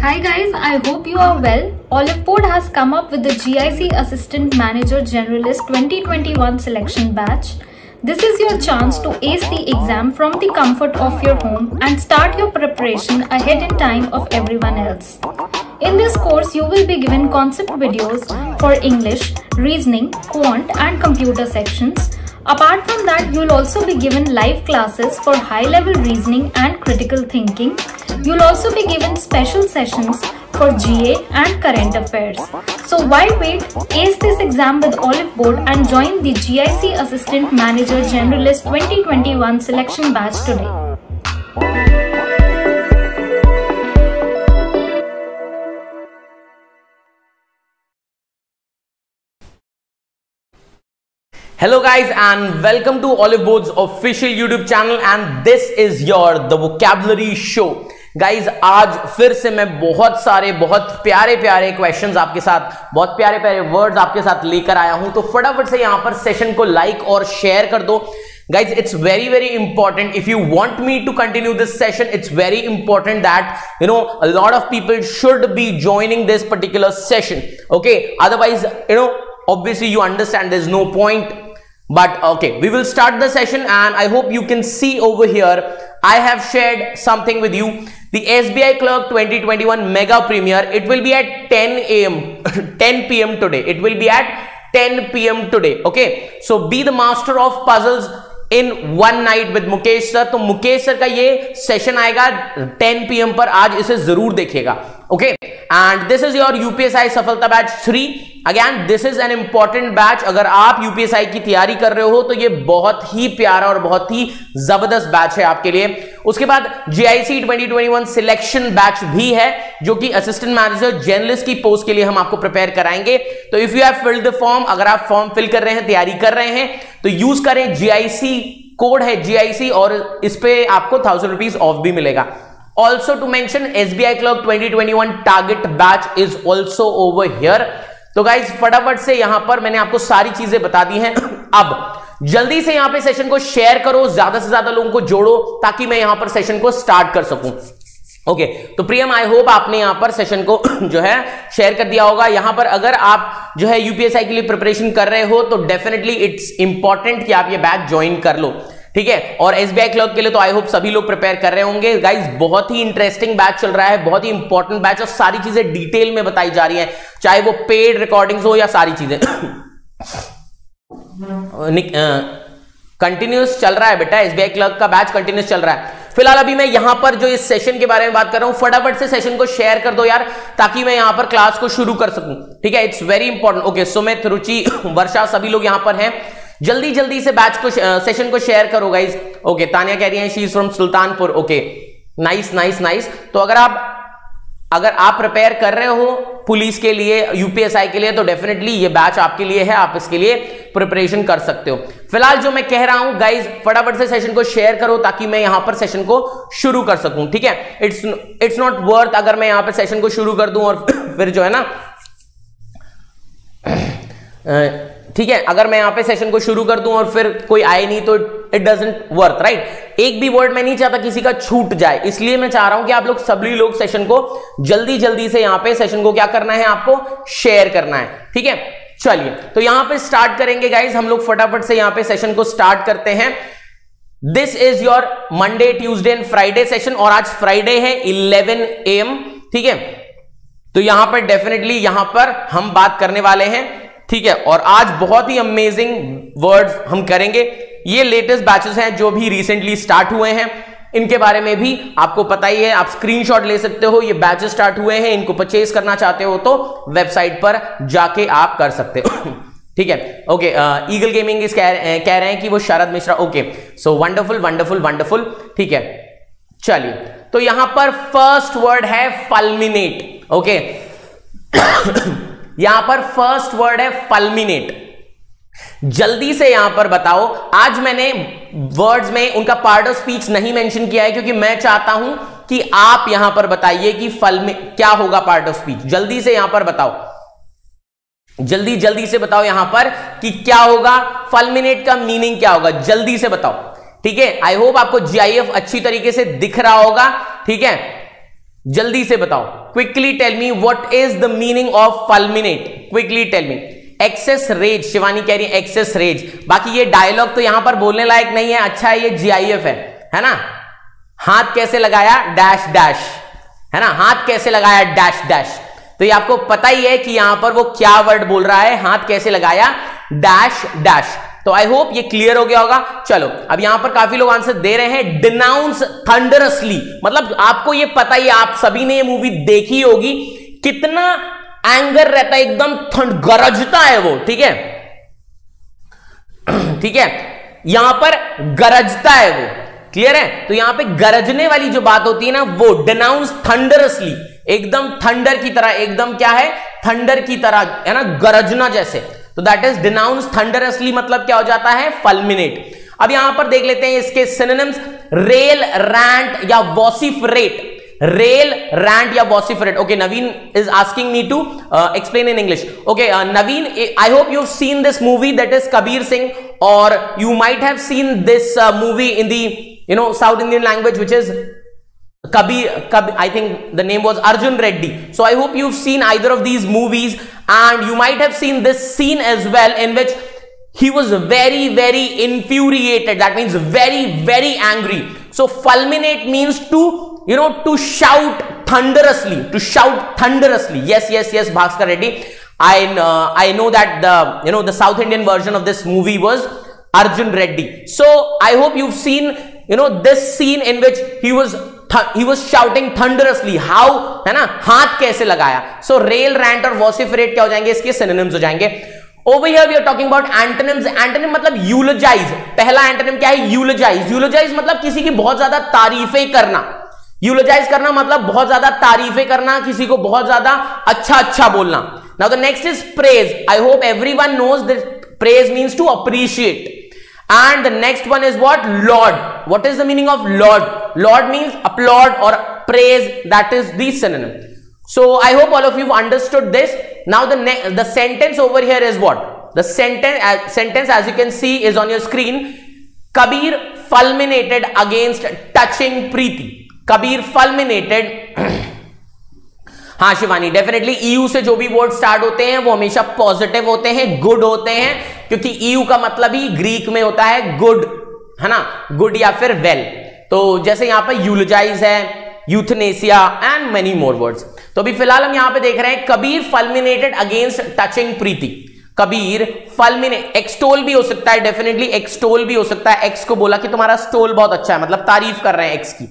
Hi guys, I hope you are well. Olive Ford has come up with the GIC Assistant Manager Generalist 2021 selection batch. This is your chance to ace the exam from the comfort of your home and start your preparation ahead in time of everyone else. In this course, you will be given concept videos for English, Reasoning, Quant and Computer sections Apart from that, you will also be given live classes for high-level reasoning and critical thinking. You will also be given special sessions for GA and current affairs. So why wait? Ace this exam with Olive Board and join the GIC Assistant Manager Generalist 2021 selection batch today. Hello guys and welcome to Oliveboard official YouTube channel and this is your the vocabulary show guys आज फिर से मैं बहुत सारे, बहुत प्यारे प्यारे questions आपके साथ, बहुत प्यारे प्यारे वर्ड्स आपके साथ लेकर आया हूँ। तो फटाफट से यहाँ पर सेशन को लाइक और शेयर कर दो। Guys it's very very important if you want me to continue this session it's very important that you know lot of people should be joining this particular session okay otherwise you know obviously you understand this no point but okay we will start the session and i hope you can see over here i have shared something with you the sbi clerk 2021 mega premiere it will be at 10 am 10 pm today it will be at 10 pm today okay so be the master of puzzles in one night with Mukesh sir तो Mukesh sir का ये session आएगा 10 PM पर आज इसे जरूर देखिएगा okay and this is your UPSI सफलता batch three again this is an important batch अगर आप यूपीएसआई की तैयारी कर रहे हो तो ये बहुत ही प्यारा और बहुत ही ज़बरदस्त बैच है आपके लिए. उसके बाद जीआईसी 2021 सिलेक्शन बैच भी है, जो कि असिस्टेंट मैनेजर जर्नलिस्ट की पोस्ट के लिए हम आपको प्रिपेयर कराएँगे. तो if you have filled the form अगर आप फॉर्म फिल कर रहे हैं, तैयारी कर रहे हैं तो यूज़ करें जीआईसी कोड है जीआईसी और इस पे आपको थाउज़ेंड रुपीज़ ऑफ़ भी मिलेगा. Also to mention SBI clerk 2021 target batch is also over here तो गाइज़ फटाफट से यहाँ पर मैंने आपको सारी चीज़ें बता दी हैं। अब जल्दी से यहाँ पे सेशन को शेयर करो ज़्यादा से ज़्यादा लोगों को जोड़ो ताकि मैं यहाँ पर सेशन को स्टार्ट कर सकूँ। ओके okay, तो प्रियम आई होप आपने यहाँ पर सेशन को जो है शेयर कर दिया होगा। यहाँ पर अगर आप जो है यूपीएसआई के लिए प्रिपरेशन कर रहे हो तो डेफिनेटली इट्स इंपॉर्टेंट कि आप ये बैच ज्वाइन कर लो। ठीक है? और एसबीआई क्लर्क के लिए तो आई होप सभी लोग प्रिपेयर कर रहे होंगे। गाइज़ बहुत ही इंटरेस्टिंग बैच चल रहा है, बहुत ही इंपॉर्टेंट बैच और सारी चीज़ें डिटेल में बताई जा रही है। चाहे वो पेड रिकॉर्डिंग्स हो या सारी चीज़ें। कंटिन्यूस चल रहा है बेटा एसबीआई क्लर्क का बैच कंटिन्यूस चल रहा है। फ़िलहाल अभी मैं यहाँ पर जो इस सेशन के बारे में बात कर रहा हूँ, फटाफट से सेशन को शेयर कर दो यार, ताकि मैं यहाँ पर क्लास को शुरू कर सकूँ। ठीक है? It's very important okay Sumit Ruchi Varsha सभी लोग यहाँ पर हैं। जल्दी जल्दी से बैच को सेशन को शेयर करो गाइज़ ओके तानिया कह रही है she is from Sultanpur. Okay nice nice nice तो अगर आप अगर आप प्रिपेयर कर रहे हो पुलिस के लिए यूपीएसआई के लिए तो डेफिनेटली ये बैच आपके लिए है. आप इसके लिए प्रिपरेशन कर सकते हो. फ़िलहाल जो मैं कह रहा हूँ गाइज़ फटाफट से सेशन को शेयर करो ताकि मैं यहाँ पर सेशन को शुरू कर सकूँ. ठीक है? इट्स इट्स नॉट वर्थ अगर मैं यहाँ पर सेशन को शुरू कर दूँ और फिर जो है ना ठीक है, अगर मैं यहाँ पे सेशन को शुरू कर दूँ और फिर कोई आए नहीं तो इट डजेंट वर्थ राइट एक भी वर्ड मैं नहीं चाहता किसी का छूट जाए, इसलिए मैं चाह रहा हूँ कि आप लोग सभी लोग सेशन को जल्दी जल्दी से यहाँ पे सेशन को क्या करना है, आपको शेयर करना है, ठीक है? चलिए तो यहाँ पे स्टार्ट करेंगे गाइज़ हम लोग फटाफट से यहाँ पे सेशन को स्टार्ट करते हैं। This is your Monday Tuesday and Friday session और आज फ्राइडे है 11 एम ठीक है? तो यहाँ पर डेफिनेटली यहाँ पर हम बात करने वाले हैं। ठीक है? और आज बहुत ही अमेजिंग वर्ड हम करेंगे। ये लेटेस्ट बैचेस हैं जो भी रिसेंटली स्टार्ट हुए हैं। इनके बारे में भी आपको पता ही है। आप स्क्रीनशॉट ले सकते हो। ये बैचेस स्टार्ट हुए हैं। इनको परचेज करना चाहते हो तो वेबसाइट पर जाके आप कर सकते हो। ठीक है? ओके ईगल गेमिंग इस कह, कह रहे हैं कि वो Sharad Mishra okay so wonderful wonderful wonderful ठीक है? चलिए तो यहाँ पर फ़र्स्ट वर्ड है फलमिनेट ओके यहाँ पर फ़र्स्ट वर्ड है फलमिनेट जल्दी से यहाँ पर बताओ, आज मैंने वर्ड्स में उनका पार्ट ऑफ़ स्पीच नहीं मेंशन किया है क्योंकि मैं चाहता हूँ कि आप यहाँ पर बताइए कि फल में क्या होगा पार्ट ऑफ़ स्पीच जल्दी से यहाँ पर बताओ. जल्दी जल्दी से बताओ यहाँ पर कि क्या होगा फलमिनेट का मीनिंग क्या होगा. जल्दी से बताओ. ठीक है? आई होप आपको जीआईएफ अच्छी तरीके से दिख रहा होगा. ठीक है? जल्दी से बताओ। Quickly tell me what is the meaning of fulminate quickly tell me excess rage Shivani कह रही है एक्सेस रेज बाकी ये डायलॉग तो यहाँ पर बोलने लायक नहीं है। अच्छा है, ये जीआईएफ है। है ना? हाथ कैसे लगाया? डैश डैश है ना? हाथ कैसे लगाया? डैश डैश तो ये आपको पता ही है कि यहाँ पर वो क्या वर्ड बोल रहा है। हाथ कैसे लगाया? डैश डैश तो आई होप ये क्लियर हो गया होगा। चलो, अब यहाँ पर काफ़ी लोग आंसर दे रहे हैं डिनाउंस थंडरसली मतलब आपको ये पता ही आप सभी ने ये मूवी देखी होगी। कितना एंगर रहता है, एकदम गरजता है वो, ठीक है? ठीक है? यहाँ पर गरजता है वो क्लियर है? तो यहाँ पे गरजने वाली जो बात होती है ना, वो डिनाउंस थंडरसली एकदम थंडर की तरह, एकदम क्या है? थंडर की तरह, है ना? गरजना जैसे। तो दैट इज़ डिनाउंस थंडरसली मतलब क्या हो जाता है? फलमिनेट अब यहाँ पर देख लेते हैं इसके सिनेम्स रेल रैंट या वॉसिफरेट रेल रैंट या vociferate okay Naveen is asking me to explain in English okay Naveen I hope you seen this movie that is Kabir Singh और you might have seen this movie in the you know south indian language which is Kabir, Kabir, I think the name was Arjun Reddy. So I hope you've seen either of these movies and you might have seen this scene as well in which he was very, very infuriated. That means very, very angry. So fulminate means to, you know, to shout thunderously, to shout thunderously. Yes, yes, yes, Bhaskar Reddy. I, uh, I know that the, you know, the South Indian version of this movie was Arjun Reddy. So I hope you've seen you know this scene in which he was he was shouting thunderously. How? है ना? हाथ कैसे लगाया? So, rail rant और vociferate क्या हो जाएँगे? इसके synonyms हो जाएँगे. Over here we are talking about antonyms. Antonym मतलब eulogize. पहला antonym क्या है? Eulogize. Eulogize मतलब किसी की बहुत ज़्यादा तारीफें करना. यूलोजाइज करना मतलब बहुत ज़्यादा तारीफें करना, किसी को बहुत ज़्यादा अच्छा अच्छा बोलना. Now the next is praise I hope everyone knows this praise means to appreciate and the next one is what? Lord. What is the meaning of lord? Lord means applaud or praise. That is the synonym. So i hope all of you understood this. Now the the sentence over here is what? The sentence uh, sentence as you can see is on your screen. Kabir fulminated against touching preeti. Kabir fulminated हाँ Shivani definitely EU से जो भी word start होते हैं, वो हमेशा positive होते हैं गुड होते हैं, क्योंकि ईयू का मतलब ही ग्रीक में होता है गुड है ना? गुड या फिर वेल तो जैसे यहाँ पर यूलोजाइज है euthanasia and many more words तो अभी फ़िलहाल हम यहाँ पे देख रहे हैं, Kabir fulminated against touching Preeti. Kabir fulminate extol भी हो सकता है डेफिनेटली एक्सटोल भी हो सकता है. एक्स को बोला कि तुम्हारा स्टोल बहुत अच्छा है मतलब तारीफ़ कर रहे हैं एक्स की.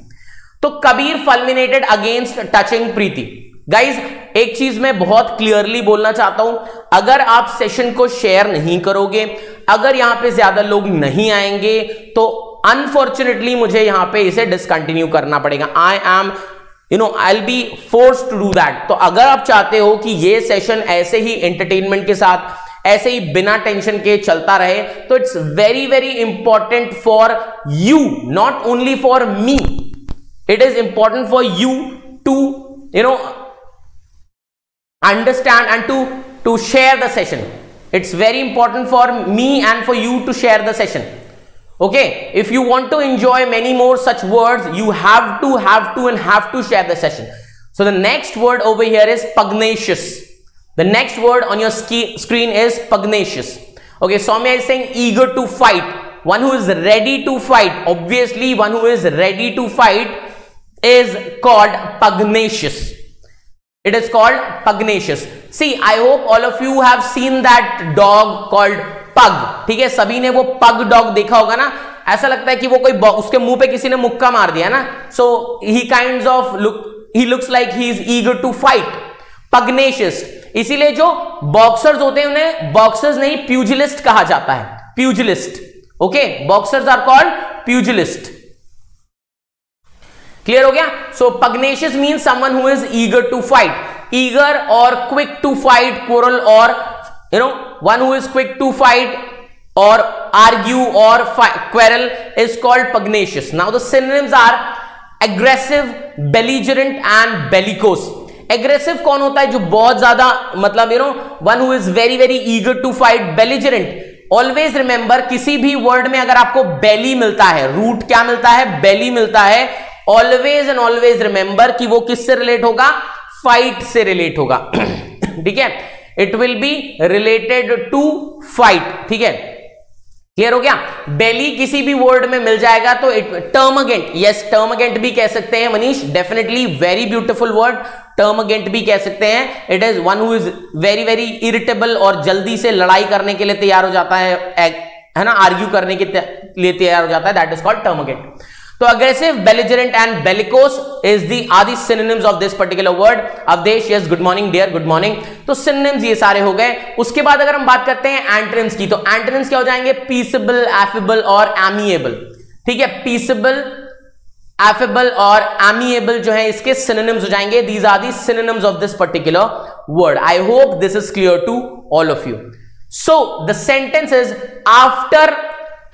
तो Kabir fulminated against touching Preeti. Guys एक चीज़ मैं बहुत क्लियरली बोलना चाहता हूँ, अगर आप सेशन को शेयर नहीं करोगे, अगर यहाँ पे ज़्यादा लोग नहीं आएँगे तो अनफॉर्चुनेटली मुझे यहाँ पे इसे डिसकंटिन्यू करना पड़ेगा। I am you know I be force to do that तो अगर आप चाहते हो कि ये सेशन ऐसे ही एंटरटेनमेंट के साथ, ऐसे ही बिना टेंशन के चलता रहे तो it's very very important for you not only for me it is important for you to you know understand and to, to share the session. It's very important for me and for you to share the session. Okay, if you want to enjoy many more such words, you have to, have to and have to share the session. So the next word over here is pugnacious. The next word on your screen is pugnacious. Okay, Soumya is saying eager to fight. One who is ready to fight. Obviously, one who is ready to fight is called pugnacious. It is called pugnacious. See, I hope all of you have seen that dog called pug. ठीक है? सभी ने वो pug dog देखा होगा ना? ऐसा लगता है कि वो कोई उसके मुँह पे किसी ने मुक्का मार दिया ना? So he kind of look he looks like he is eager to fight pugnacious इसीलिए जो बॉक्सर्स होते हैं उन्हें बॉक्सर्स नहीं प्यूजिलिस्ट कहा जाता है. Pugilist okay boxers are called pugilist clear हो गया? So pugnacious mean someone who is eager to fight eager और क्विक टू फाइट कोरल और you know one who is quick to fight or argue or quarrel is called pugnacious. Now, the synonyms are aggressive, belligerent and bellicose. Aggressive कौन होता है जो बहुत ज़्यादा मतलब you know one who is very very eager to fight belligerent always remember किसी भी word में अगर आपको बेली मिलता है रूट क्या मिलता है? बेली मिलता है ऑलवेज एंड ऑलवेज रिमेंबर कि वो किससे रिलेट होगा? फाइट से रिलेट होगा। ठीक है? It will be related to fight ठीक है? क्लियर हो गया? बेली किसी भी वर्ड में मिल जाएगा तो it termagant yes termagant भी कह सकते हैं, Manish. Definitely very beautiful word termagant भी कह सकते हैं। It is one who is very very irritable और जल्दी से लड़ाई करने के लिए तैयार हो जाता है है ना? आर्ग्यू करने के लिए तैयार हो जाता है। दैट इज़ कॉल्ड टर्म तो aggressive belligerent and bellicose is the आदि synonyms of this particular word Avdhesh yes good morning dear good morning तो सिनोनिम्स ये सारे हो गए। उसके बाद अगर हम बात करते हैं एंट्रेंस की तो एंट्रेंस क्या हो जाएँगे? पीसेबल एफेबल और एमिएबल ठीक है? पीसेबल एफेबल और एमिएबल जो है, इसके सिनोनिम्स हो जाएँगे। These are the synonyms of this particular word I hope this is clear to all of you so the sentence is after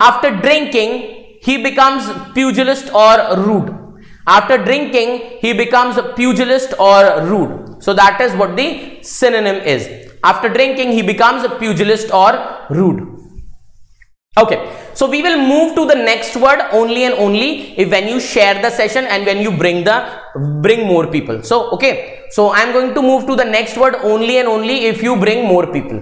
after drinking he becomes pugilist or rude. After drinking he becomes a pugilist or rude. So that is what the synonym is. After drinking he becomes a pugilist or rude. Okay. So we will move to the next word only and only if when you share the session and when you bring the bring more people. So okay. So i'm going to move to the next word only and only if you bring more people.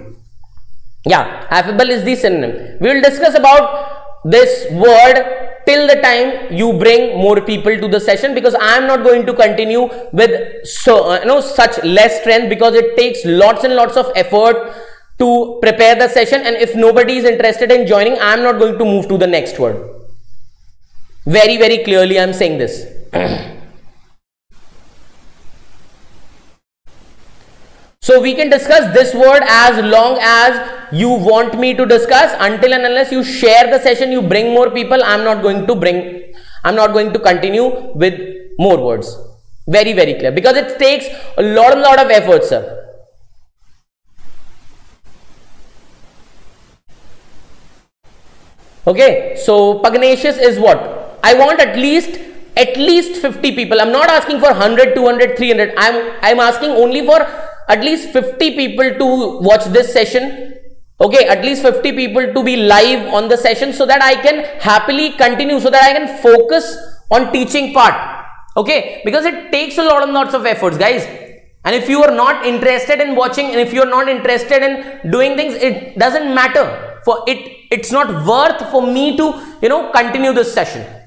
Yeah. Affable is the synonym. We will discuss about this word till the time you bring more people to the session because i am not going to continue with so uh, you know such less strength because it takes lots and lots of effort to prepare the session and if nobody is interested in joining i am not going to move to the next word. Very very clearly i am saying this So we can discuss this word as long as you want me to discuss until and unless you share the session, you bring more people. I'm not going to bring, I'm not going to continue with more words. Very, very clear because it takes a lot, a lot of effort, sir. Okay, so pugnacious is what? I want at least at least 50 people. I'm not asking for 100, 200, 300. I'm I'm asking only for at least 50 people to watch this session okay? At least 50 people to be live on the session so that i can happily continue so that i can focus on teaching part okay? Because it takes a lot of lots of efforts guys. And if you are not interested in watching and if you are not interested in doing things it doesn't matter for it. It's not worth for me to you know continue this session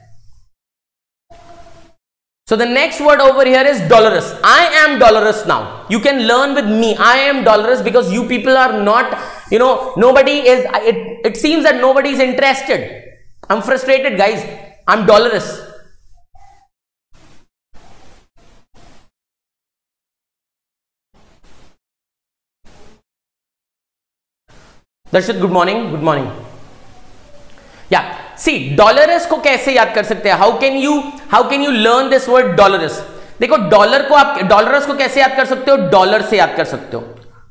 so the next word over here is dolorous. I am dolorous now. You can learn with me. I am dolorous because you people are not, you know, nobody is, it, it seems that nobody is interested. I'm frustrated guys. I'm dolorous. Darshit, good morning. Good morning. Yeah. See dolorous को कैसे याद कर सकते हैं? How can you how can you learn this word dolorous देखो dollar को आप dolorous को कैसे याद कर सकते हो? डॉलर से याद कर सकते हो।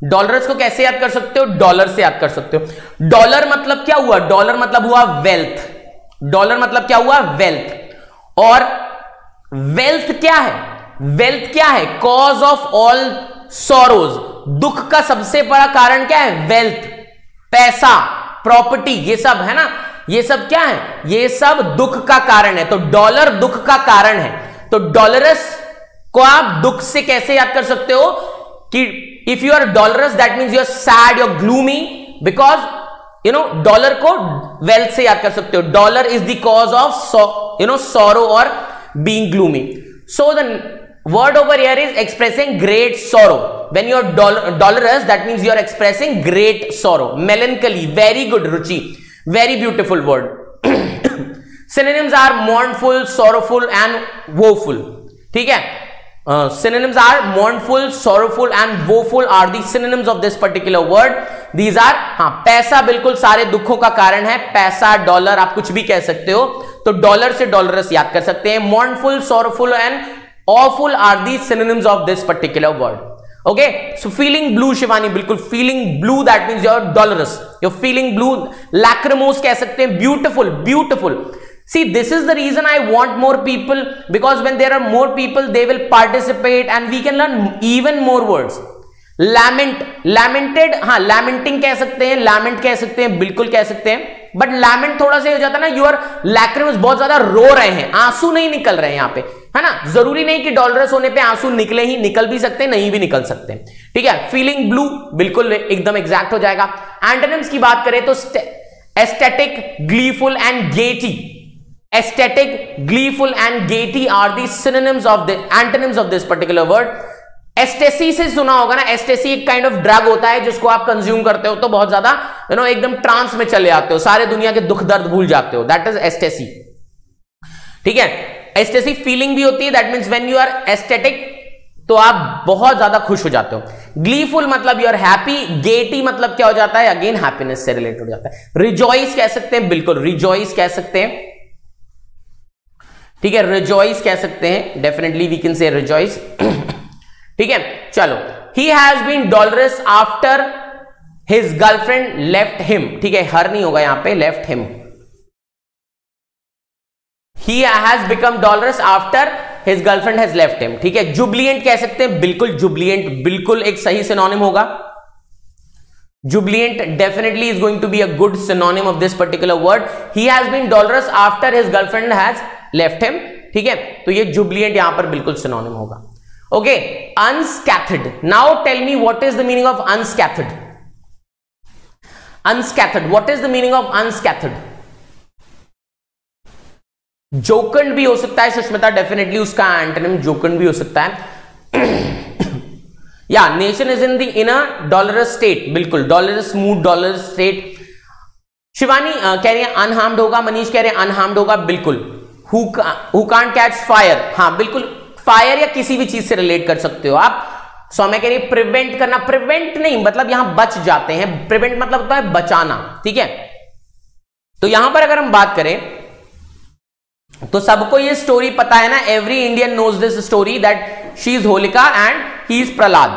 डॉलर्स को कैसे याद कर सकते हो? डॉलर से याद कर सकते हो। डॉलर मतलब क्या हुआ? डॉलर मतलब हुआ वेल्थ डॉलर मतलब क्या हुआ? वेल्थ और वेल्थ क्या है? वेल्थ क्या है? कॉज ऑफ़ ऑल सोरोज दुख का सबसे बड़ा कारण क्या है? वेल्थ पैसा प्रॉपर्टी ये सब, है ना? ये सब क्या है? ये सब दुख का कारण है। तो डॉलर दुख का कारण है। तो डॉलरस को आप दुख से कैसे याद कर सकते हो? कि if you are dolorous that means you are sad your gloomy because you know dollar को वेल्थ से याद कर सकते हो। Dollar is the cause of you know sorrow और being gloomy so the word over here is expressing great sorrow. When you're dollar, dolorous that means you're expressing great sorrow. Melancholy very good ruchi. Very beautiful word synonyms are mournful sorrowful and woeful ठीक है? Synonyms are mournful sorrowful and woeful are synonyms of this particular word these are हाँ पैसा बिल्कुल सारे दुखों का कारण है. पैसा डॉलर आप कुछ भी कह सकते हो. तो डॉलर से डॉलर याद कर सकते हैं. Mournful sorrowful and awful are synonyms of this particular word okay so feeling blue shivani bilkul feeling blue that means you're dolorous you're feeling blue lachrymose keh sakte hain beautiful beautiful see this is the reason i want more people because when there are more people they will participate and we can learn even more words lament lamented हाँ lamenting कह सकते हैं lament कह सकते हैं बिल्कुल कह सकते हैं बट लैमेंट थोड़ा सा हो जाता है ना यू आर लैक्रिमस बहुत ज़्यादा रो रहे हैं आँसू नहीं निकल रहे हैं यहाँ पे है ना? ज़रूरी नहीं कि डॉलरस होने पे आँसू निकले ही, निकल भी सकते, नहीं भी निकल सकते। ठीक है? फीलिंग ब्लू बिल्कुल एकदम एग्जैक्ट हो जाएगा। एंटोनिम्स की बात करें तो aesthetic gleeful and gaiety aesthetic gleeful and gaiety are the synonyms of the antonyms of this particular word ecstasy से सुना होगा ना? एस्टेसी एक काइंड ऑफ़ ड्रग होता है जिसको आप कंज्यूम करते हो तो बहुत ज़्यादा यू नो एकदम ट्रांस में चले जाते हो। सारे दुनिया के दुख दर्द भूल जाते हो। दैट इज़ एस्टेसी ठीक है? एस्टेसी फीलिंग भी होती है that means when you are aesthetic तो आप बहुत ज़्यादा खुश हो जाते हो। ग्लीफुल मतलब यू आर हैप्पी गेटी मतलब क्या हो जाता है? अगेन हैप्पीनेस से रिलेटेड हो जाता है। रिजॉइस कह सकते हैं, बिल्कुल रिजॉइस कह सकते हैं। ठीक है रिजॉइस कह सकते हैं। Definitely we can say rejoice ठीक है, चलो। He has been dolorous after his girlfriend left him ठीक है, हर नहीं होगा यहाँ पे left him he has become dolorous after his girlfriend has left him ठीक है? जुबलियंट कह सकते हैं? बिल्कुल जुबलियंट बिल्कुल एक सही सिनोनिम होगा। Jubilant definitely is going to be a good synonym of this particular word he has been dolorous after his girlfriend has left him ठीक है? तो ये जुबलियंट यहाँ पर बिल्कुल सिनोनिम होगा। Okay unscathed now tell me what is the meaning of unscathed unscathed what is the meaning of unscathed jocund भी हो सकता है, सुष्मिता डेफिनेटली उसका एंटोनिम जोकंड भी हो सकता है। या nation is in the in a dollar state बिल्कुल dollar smooth dollar state Shivani कह रही है अनहार्म्ड होगा, मनीष कह रहे हैं अनहार्म्ड होगा, बिल्कुल। हु कांट कैच फायर हाँ बिल्कुल फायर या किसी भी चीज़ से रिलेट कर सकते हो आप। सो मैं कह रही प्रिवेंट करना प्रिवेंट नहीं मतलब यहाँ बच जाते हैं। प्रिवेंट मतलब होता है बचाना, ठीक है? तो यहाँ पर अगर हम बात करें तो सबको ये स्टोरी पता है ना every Indian knows this story that she is Holika and he is Prahlad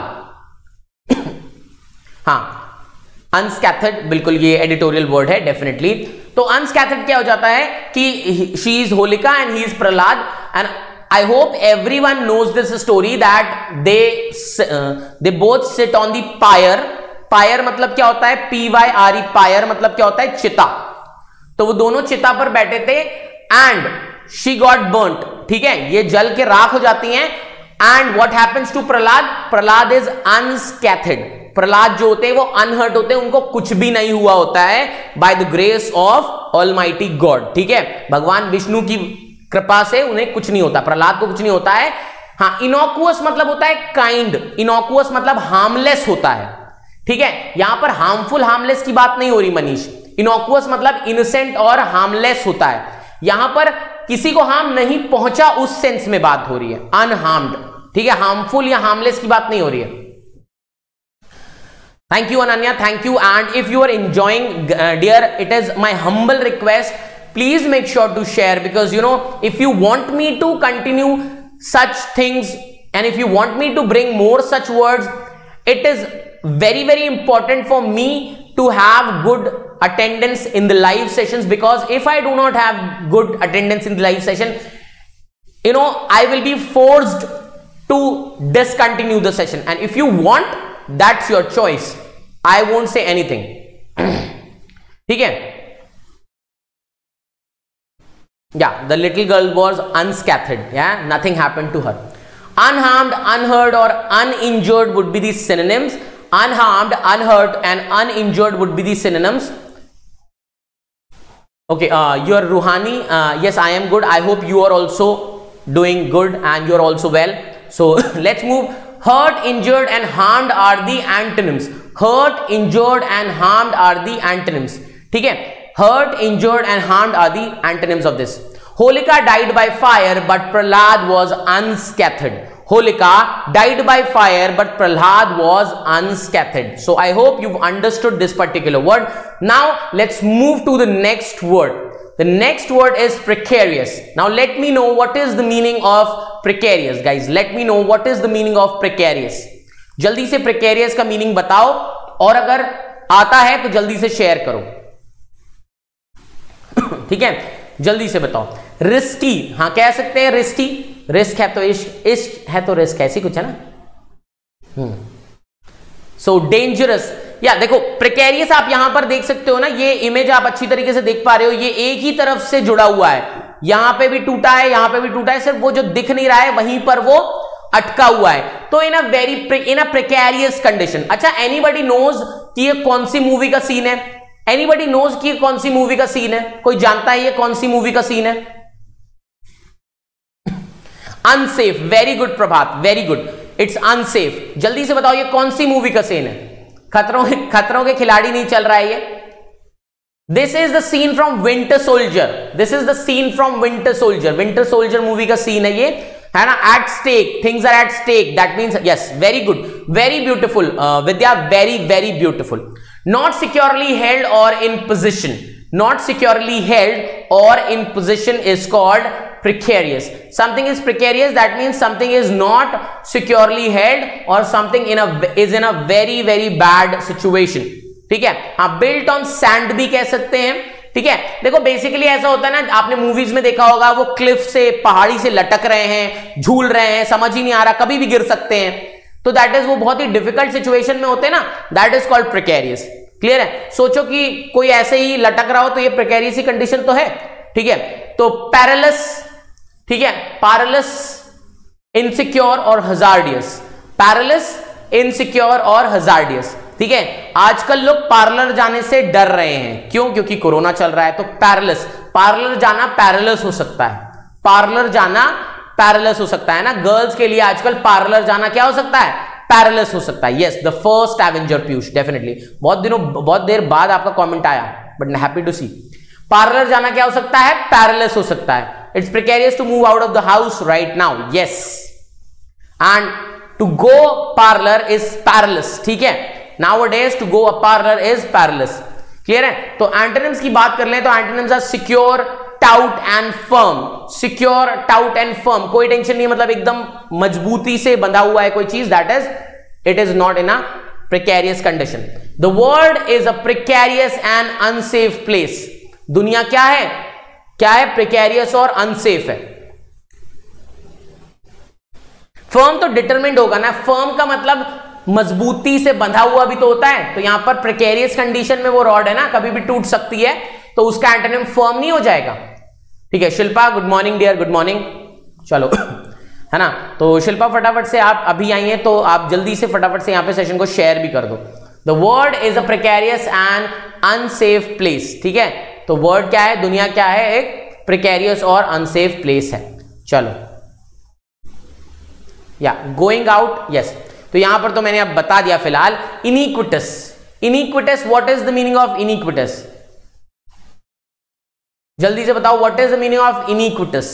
हाँ अनस्कैथड बिल्कुल ये एडिटोरियल वर्ड है डेफिनेटली तो अनस्कैथड क्या हो जाता है कि she is Holika and he is Prahlad and I hope everyone knows this story that they they both sit on the pyre pyre मतलब क्या होता है? P Y R E pyre मतलब क्या होता है? चिता. तो वो दोनों चिता पर बैठे थे एंड शी गॉट बर्ंट ठीक है? ये जल के राख हो जाती हैं। And what happens to Prahlad Prahlad is unscathed Prahlad जो होते हैं, वो अनहर्ट होते हैं। उनको कुछ भी नहीं हुआ होता है by the grace of all God ठीक है? भगवान विष्णु की कृपा से उन्हें कुछ नहीं होता। प्रहलाद को कुछ नहीं होता है। हाँ इनोकुअस मतलब होता है काइंड इनोकुअस मतलब हार्मलेस होता है। ठीक है? यहाँ पर हार्मफुल हार्मलेस की बात नहीं हो रही मनीष। इनोकुअस मतलब इनोसेंट और हार्मलेस होता है। यहाँ पर किसी को हार्म नहीं पहुँचा, उस सेंस में बात हो रही है। अनहार्म्ड ठीक है हार्मफुल या हार्मलेस की बात नहीं हो रही है। Thank you Ananya thank you and if you are enjoying dear it is my humble request please make sure to share because you know if you want me to continue such things and if you want me to bring more such word it is very very important for me to have good attendance in the live sessions because if I do not have good attendance in the live session, you know, I will be forced to discontinue the session. And if you want, that's your choice. I won't say anything. okay? Yeah, the little girl was unscathed. Yeah, nothing happened to her. Unharmed, unheard, or uninjured would be the synonyms Unharmed, unhurt, and uninjured would be the synonyms. Okay, uh, you are Ruhani. Uh, yes, I am good. I hope you are also doing good and you are also well. So let's move. Hurt, injured, and harmed are the antonyms. Hurt, injured, and harmed are the antonyms. ठीक है Hurt, injured and harmed are the antonyms of this. Holika died by fire but Prahlad was unscathed. Holika died by fire but Prahlad was unscathed so I hope you understood this particular word now let's move to the next word the next word is precarious now let me know what is the meaning of precarious guys let me know what is the meaning of precarious जल्दी से precarious का meaning बताओ, और अगर आता है तो जल्दी से शेयर करो। ठीक है? जल्दी से बताओ। रिस्की हाँ कह सकते हैं रिस्की रिस्क है तो इश्क इश्क है तो रिस्क ऐसी कुछ है ना? सो hmm. डेंजरस या देखो प्रिकेरियस आप यहाँ पर देख सकते हो ना ये इमेज आप अच्छी तरीके से देख पा रहे हो ये एक ही तरफ़ से जुड़ा हुआ है। यहाँ पे भी टूटा है यहाँ पे भी टूटा है सिर्फ़ वो जो दिख नहीं रहा है वहीं पर वो अटका हुआ है। तो in a very in a precarious condition अच्छा एनीबडी नोज़ कि ये कौन सी मूवी का सीन है? एनीबडी नोज़ कि कौन सी मूवी का सीन है? कोई जानता है ये कौन सी मूवी का सीन है? Unsafe very good Prabhat very good it's unsafe जल्दी से बताओ, ये कौन सी मूवी का सीन है? खतरों खतरों के खिलाड़ी नहीं चल रहा है ये? This is the scene from winter soldier this is the scene from winter soldier winter soldier movie का सीन है ये. है ना? At stake things are at stake that means yes very good very beautiful Vidya very very beautiful not securely held or in position not securely held or in position is called precarious. Something is precarious, that means something is not securely held or something in a, is in a very very bad situation. ठीक है? हाँ built on sand भी कह सकते हैं। ठीक है? देखो बेसिकली ऐसा होता है ना, आपने मूवीज़ में देखा होगा, वो क्लिफ से, पहाड़ी से लटक रहे हैं, झूल रहे हैं, समझ ही नहीं आ रहा, कभी भी गिर सकते हैं। तो दैट इज़ वो बहुत ही डिफ़िकल्ट सिचुएशन में होते हैं ना। That is called precarious clear है? सोचो कि कोई ऐसे ही लटक रहा हो तो ये प्रिकेरियस कंडीशन तो है, ठीक है? तो पैरलस ठीक है? पैरलस इनसिक्योर और हजार्डियस पैरलस इनसिक्योर और हजार्डियस ठीक है? आजकल लोग पार्लर जाने से डर रहे हैं। क्यों? क्योंकि कोरोना चल रहा है तो पैरलस पार्लर जाना पैरलस हो सकता है। पार्लर जाना पैरलस हो सकता है ना? गर्ल्स के लिए आजकल पार्लर जाना क्या हो सकता है? पैरलस हो सकता है। Yes the first Avenger Piyush definitely बहुत दिनों, बहुत देर बाद आपका कमेंट आया but happy to see parlour जाना क्या हो सकता है? पैरलस हो सकता है। It's precarious to move out of the house right now. Yes. And to go parlor is perilous ठीक है? Nowadays to go a parlor is perilous clear है? तो एंटोनिम्स की बात कर ले तो antonyms are secure taut and firm secure taut and firm कोई टेंशन नहीं मतलब एकदम मजबूती से बंधा हुआ है कोई चीज़ that is it is not in a precarious condition the world is a precarious and unsafe place दुनिया क्या है? क्या है? प्रिकेरियस और अनसेफ है. फर्म तो डिटरमिंड होगा ना. फर्म का मतलब मजबूती से बंधा हुआ भी तो होता है. तो यहाँ पर प्रिकेरियस कंडीशन में वो रॉड है ना, कभी भी टूट सकती है. तो उसका एंटोनिम फर्म नहीं हो जाएगा। ठीक है, Shilpa good morning dear good morning चलो, है ना? तो शिल्पा, फटाफट से आप अभी आई हैं तो आप जल्दी से फटाफट से यहाँ पे सेशन को शेयर भी कर दो। The world is a precarious and unsafe place ठीक है? तो वर्ड क्या है? दुनिया क्या है? एक प्रिकेरियस और अनसेफ प्लेस है। चलो। या गोइंग आउट यस तो यहाँ पर तो मैंने अब बता दिया फ़िलहाल iniquitous iniquitous what is the meaning of iniquitous जल्दी से बताओ what is the meaning of iniquitous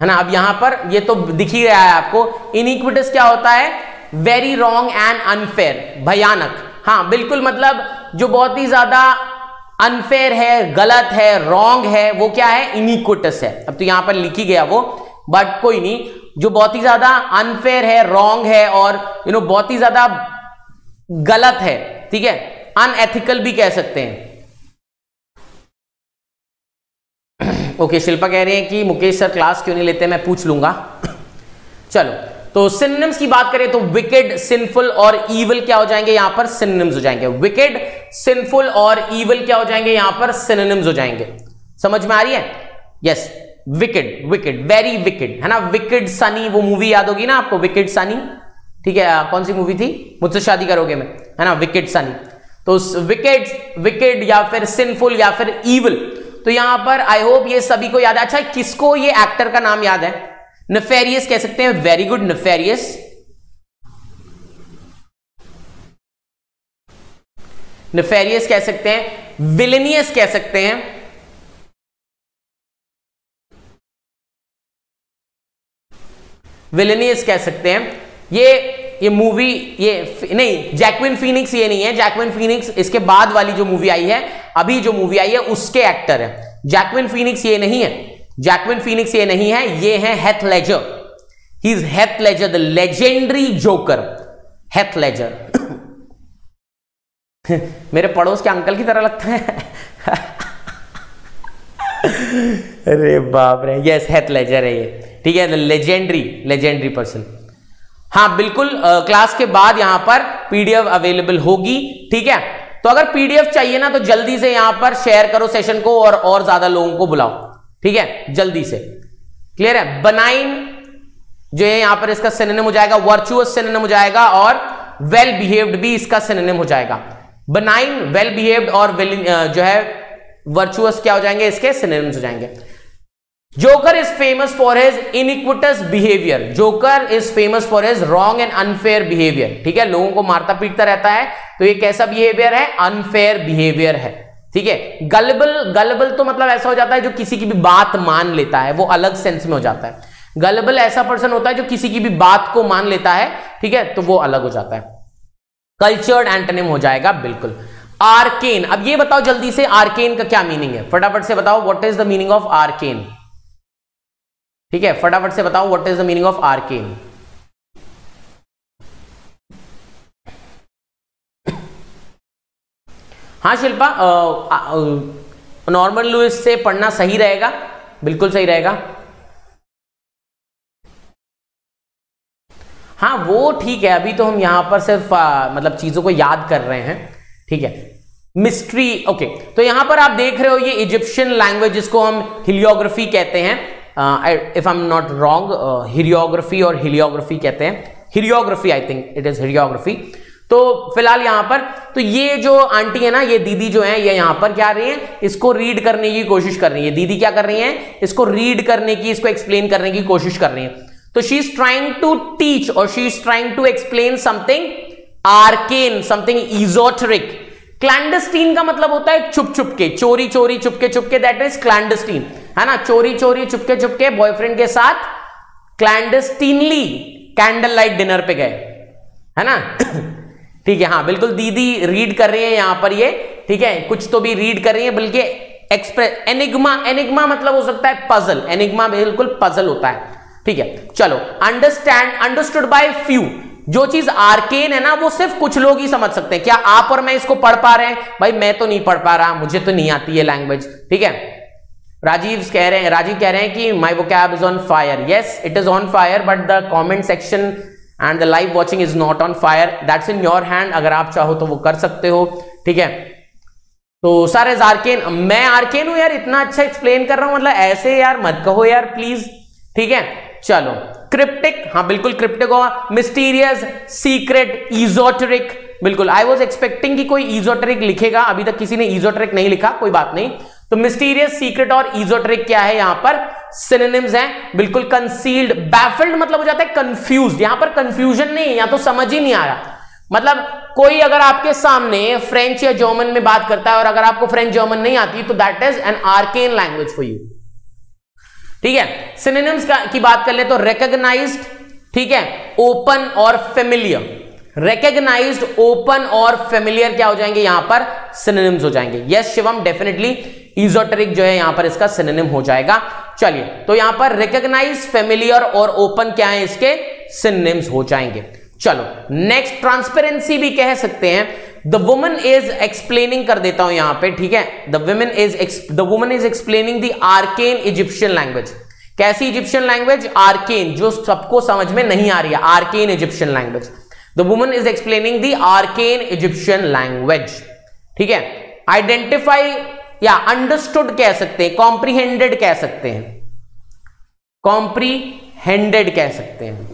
है ना? अब यहाँ पर ये तो दिख ही रहा है आपको। इनिक्विटस क्या होता है? वेरी रॉन्ग एंड अनफेयर भयानक। हाँ बिल्कुल मतलब जो बहुत ही ज़्यादा अनफेयर है, गलत है रॉन्ग है, वो क्या है? इनिक्विटस है। अब तो यहाँ पर लिखी गया वो बट कोई नहीं। जो बहुत ही ज़्यादा अनफेयर है रॉन्ग है और यू नो बहुत ही ज़्यादा गलत है, ठीक है? अनएथिकल भी कह सकते हैं। ओके शिल्पा कह रहे हैं कि मुकेश सर क्लास क्यों नहीं लेते? मैं पूछ लूँगा। चलो तो सिनोनिम्स की बात करें तो विकेड सिंफुल और ईवल क्या हो जाएँगे? यहाँ पर सिनोनिम्स हो जाएँगे। विकेड सिंफुल और ईवल क्या हो जाएँगे? यहाँ पर सिनोनिम्स हो जाएँगे। समझ में आ रही है? Yes wicked wicked very wicked है ना? विकेड सनी वो मूवी याद होगी ना आपको? विकेड सनी ठीक है? कौन सी मूवी थी? मुझसे शादी करोगे मैं, है ना? विकेड सनी तो विकेड विकेड या फिर सिंफुल या फिर ईवल तो यहाँ पर आई होप ये सभी को याद है। अच्छा किसको ये एक्टर का नाम याद है? नफेरियस कह सकते हैं। वेरी गुड नफेरियस नफेरियस कह सकते हैं। विलेनियस कह सकते हैं। विलेनियस कह सकते हैं। ये ये मूवी ये नहीं जैकविन फिनिक्स ये नहीं है. जैकविन फिनिक्स इसके बाद वाली जो मूवी आई है, अभी जो मूवी आई है, उसके एक्टर है. जैकविन फिनिक्स ये नहीं है. जैकविन फिनिक्स ये नहीं है, ये है Heath Ledger he is Heath Ledger the legendary Joker Heath Ledger मेरे पड़ोस के अंकल की तरह लगता है. अरे बाप रे. यस हेथ लेजर है ये. ठीक है द लेजेंडरी लेजेंडरी पर्सन हाँ बिल्कुल आ, क्लास के बाद यहाँ पर पीडीएफ अवेलेबल होगी ठीक है? तो अगर पीडीएफ चाहिए ना तो जल्दी से यहाँ पर शेयर करो सेशन को और और ज़्यादा लोगों को बुलाओ ठीक है? जल्दी से। क्लियर है? बनाइन जो है यहाँ पर इसका सिनेम हो जाएगा वर्चुअस सिनेम हो जाएगा और वेल बिहेव्ड भी इसका सिनेम हो जाएगा। बनाइन वेल बिहेव्ड और वेल जो है वर्चुअस क्या हो जाएँगे? इसके सिनेम्स हो जाएँगे। Joker is famous for his iniquitous behaviour Joker is famous for his wrong and unfair behaviour ठीक है? लोगों को मारता पीटता रहता है तो ये कैसा बिहेवियर है? अनफेयर बिहेवियर है। ठीक है? गलबल गलबल तो मतलब ऐसा हो जाता है जो किसी की भी बात मान लेता है, वो अलग सेंस में हो जाता है। गलबल ऐसा पर्सन होता है जो किसी की भी बात को मान लेता है, ठीक है? तो वो अलग हो जाता है। कल्चर्ड एंटनिम हो जाएगा, बिल्कुल। आर्केन अब ये बताओ जल्दी से आर्केन का क्या मीनिंग है? फटाफट से बताओ what is the meaning of arcane ठीक है फटाफट से बताओ what is the meaning of arcane हाँ शिल्पा नॉर्मल लुइस से पढ़ना सही रहेगा? बिल्कुल सही रहेगा। हाँ वो ठीक है अभी तो हम यहाँ पर सिर्फ़ आ, मतलब चीज़ों को याद कर रहे हैं। ठीक है। मिस्ट्री ओके तो यहाँ पर आप देख रहे हो ये इजिप्शियन लैंग्वेज जिसको हम हिलियोग्राफी कहते हैं। If I am not wrong hierography और हिलियोग्राफी कहते हैं. Hierography I think it is hierography तो फ़िलहाल यहाँ पर तो ये जो आंटी है ना, ये दीदी जो है, ये यहाँ पर क्या रही है? इसको रीड करने की कोशिश कर रही है. दीदी क्या कर रही है? इसको रीड करने की, इसको एक्सप्लेन करने की कोशिश कर रही है. तो she is trying to teach or she is trying to explain something arcane something esoteric clandestine का मतलब होता है चुप चुप के, चोरी चोरी चुपके चुपके दैट इज़ क्लैंडस्टीन है ना? चोरी चोरी चुपके चुपके बॉयफ्रेंड के साथ क्लैंडस्टीनली कैंडल लाइट डिनर पे गए। है ना? ठीक है हाँ बिल्कुल दीदी रीड कर रही है यहाँ पर ये। ठीक है, कुछ तो भी रीड कर रही है, बल्कि एक्सप्रेस एनिग्मा एनिग्मा मतलब हो सकता है पजल एनिग्मा बिल्कुल पजल होता है। ठीक है, चलो अंडरस्टैंड अंडरस्टूड बाय फ्यू जो चीज़ आर्केन है ना, वो सिर्फ़ कुछ लोग ही समझ सकते हैं। क्या आप और मैं इसको पढ़ पा रहे हैं? भाई, मैं तो नहीं पढ़ पा रहा, मुझे तो नहीं आती है लैंग्वेज ठीक है? राजीव कह रहे हैं, राजीव कह रहे हैं कि माई वो cab is on fire yes it is on fire but the comment section and the live watching is not on fire that's in your hand अगर आप चाहो तो वो कर सकते हो, ठीक है? तो सारे आर्केन मैं आर्केन हूँ यार, इतना अच्छा एक्सप्लेन कर रहा हूँ मतलब ऐसे यार मत कहो यार प्लीज़ ठीक है? चलो। क्रिप्टिक हाँ बिल्कुल क्रिप्टिक होगा। मिस्टीरियस सीक्रेट इजोटरिक बिल्कुल। आई वॉज़ एक्सपेक्टिंग कि कोई इजोटरिक लिखेगा, अभी तक किसी ने इजोटरिक नहीं लिखा, कोई बात नहीं। तो मिस्टीरियस सीक्रेट और इजोटरिक क्या है यहाँ पर? सिनेम्स हैं, बिल्कुल कंसील्ड बैफिल्ड मतलब हो जाता है कंफ्यूज यहाँ पर कंफ्यूजन नहीं या तो समझ ही नहीं आ रहा। मतलब कोई अगर आपके सामने फ्रेंच या जर्मन में बात करता है और अगर आपको फ्रेंच जर्मन नहीं आती तो that is an arcane language for you ठीक है? सिनेम्स की बात कर ले तो रिकग्नाइज ठीक है? ओपन और फेमिलियर रिकग्नाइज्ड ओपन और फेमिलियर क्या हो जाएँगे यहाँ पर? सिनेम्स हो जाएँगे. यस शिवम डेफिनेटली इजोटरिक जो है यहाँ पर इसका सिनेम हो जाएगा. चलिए तो यहाँ पर रिकग्नाइज फेमिलियर और ओपन क्या है इसके? सिनेम्स हो जाएँगे. चलो नेक्स्ट ट्रांसपेरेंसी भी कह सकते हैं. द वुमन इज़ एक्सप्लेनिंग कर देता हूँ यहाँ पे, ठीक है? The woman is the woman is explaining the arcane Egyptian language कैसी इजिप्शियन लैंग्वेज आर्केन जो सबको समझ में नहीं आ रही है arcane Egyptian language the woman is explaining the arcane Egyptian language ठीक है? आइडेंटिफाई या अंडरस्टूड कह सकते हैं कॉम्प्रीहेंडेड कह सकते हैं. कॉम्प्रीहेंडेड कह सकते हैं.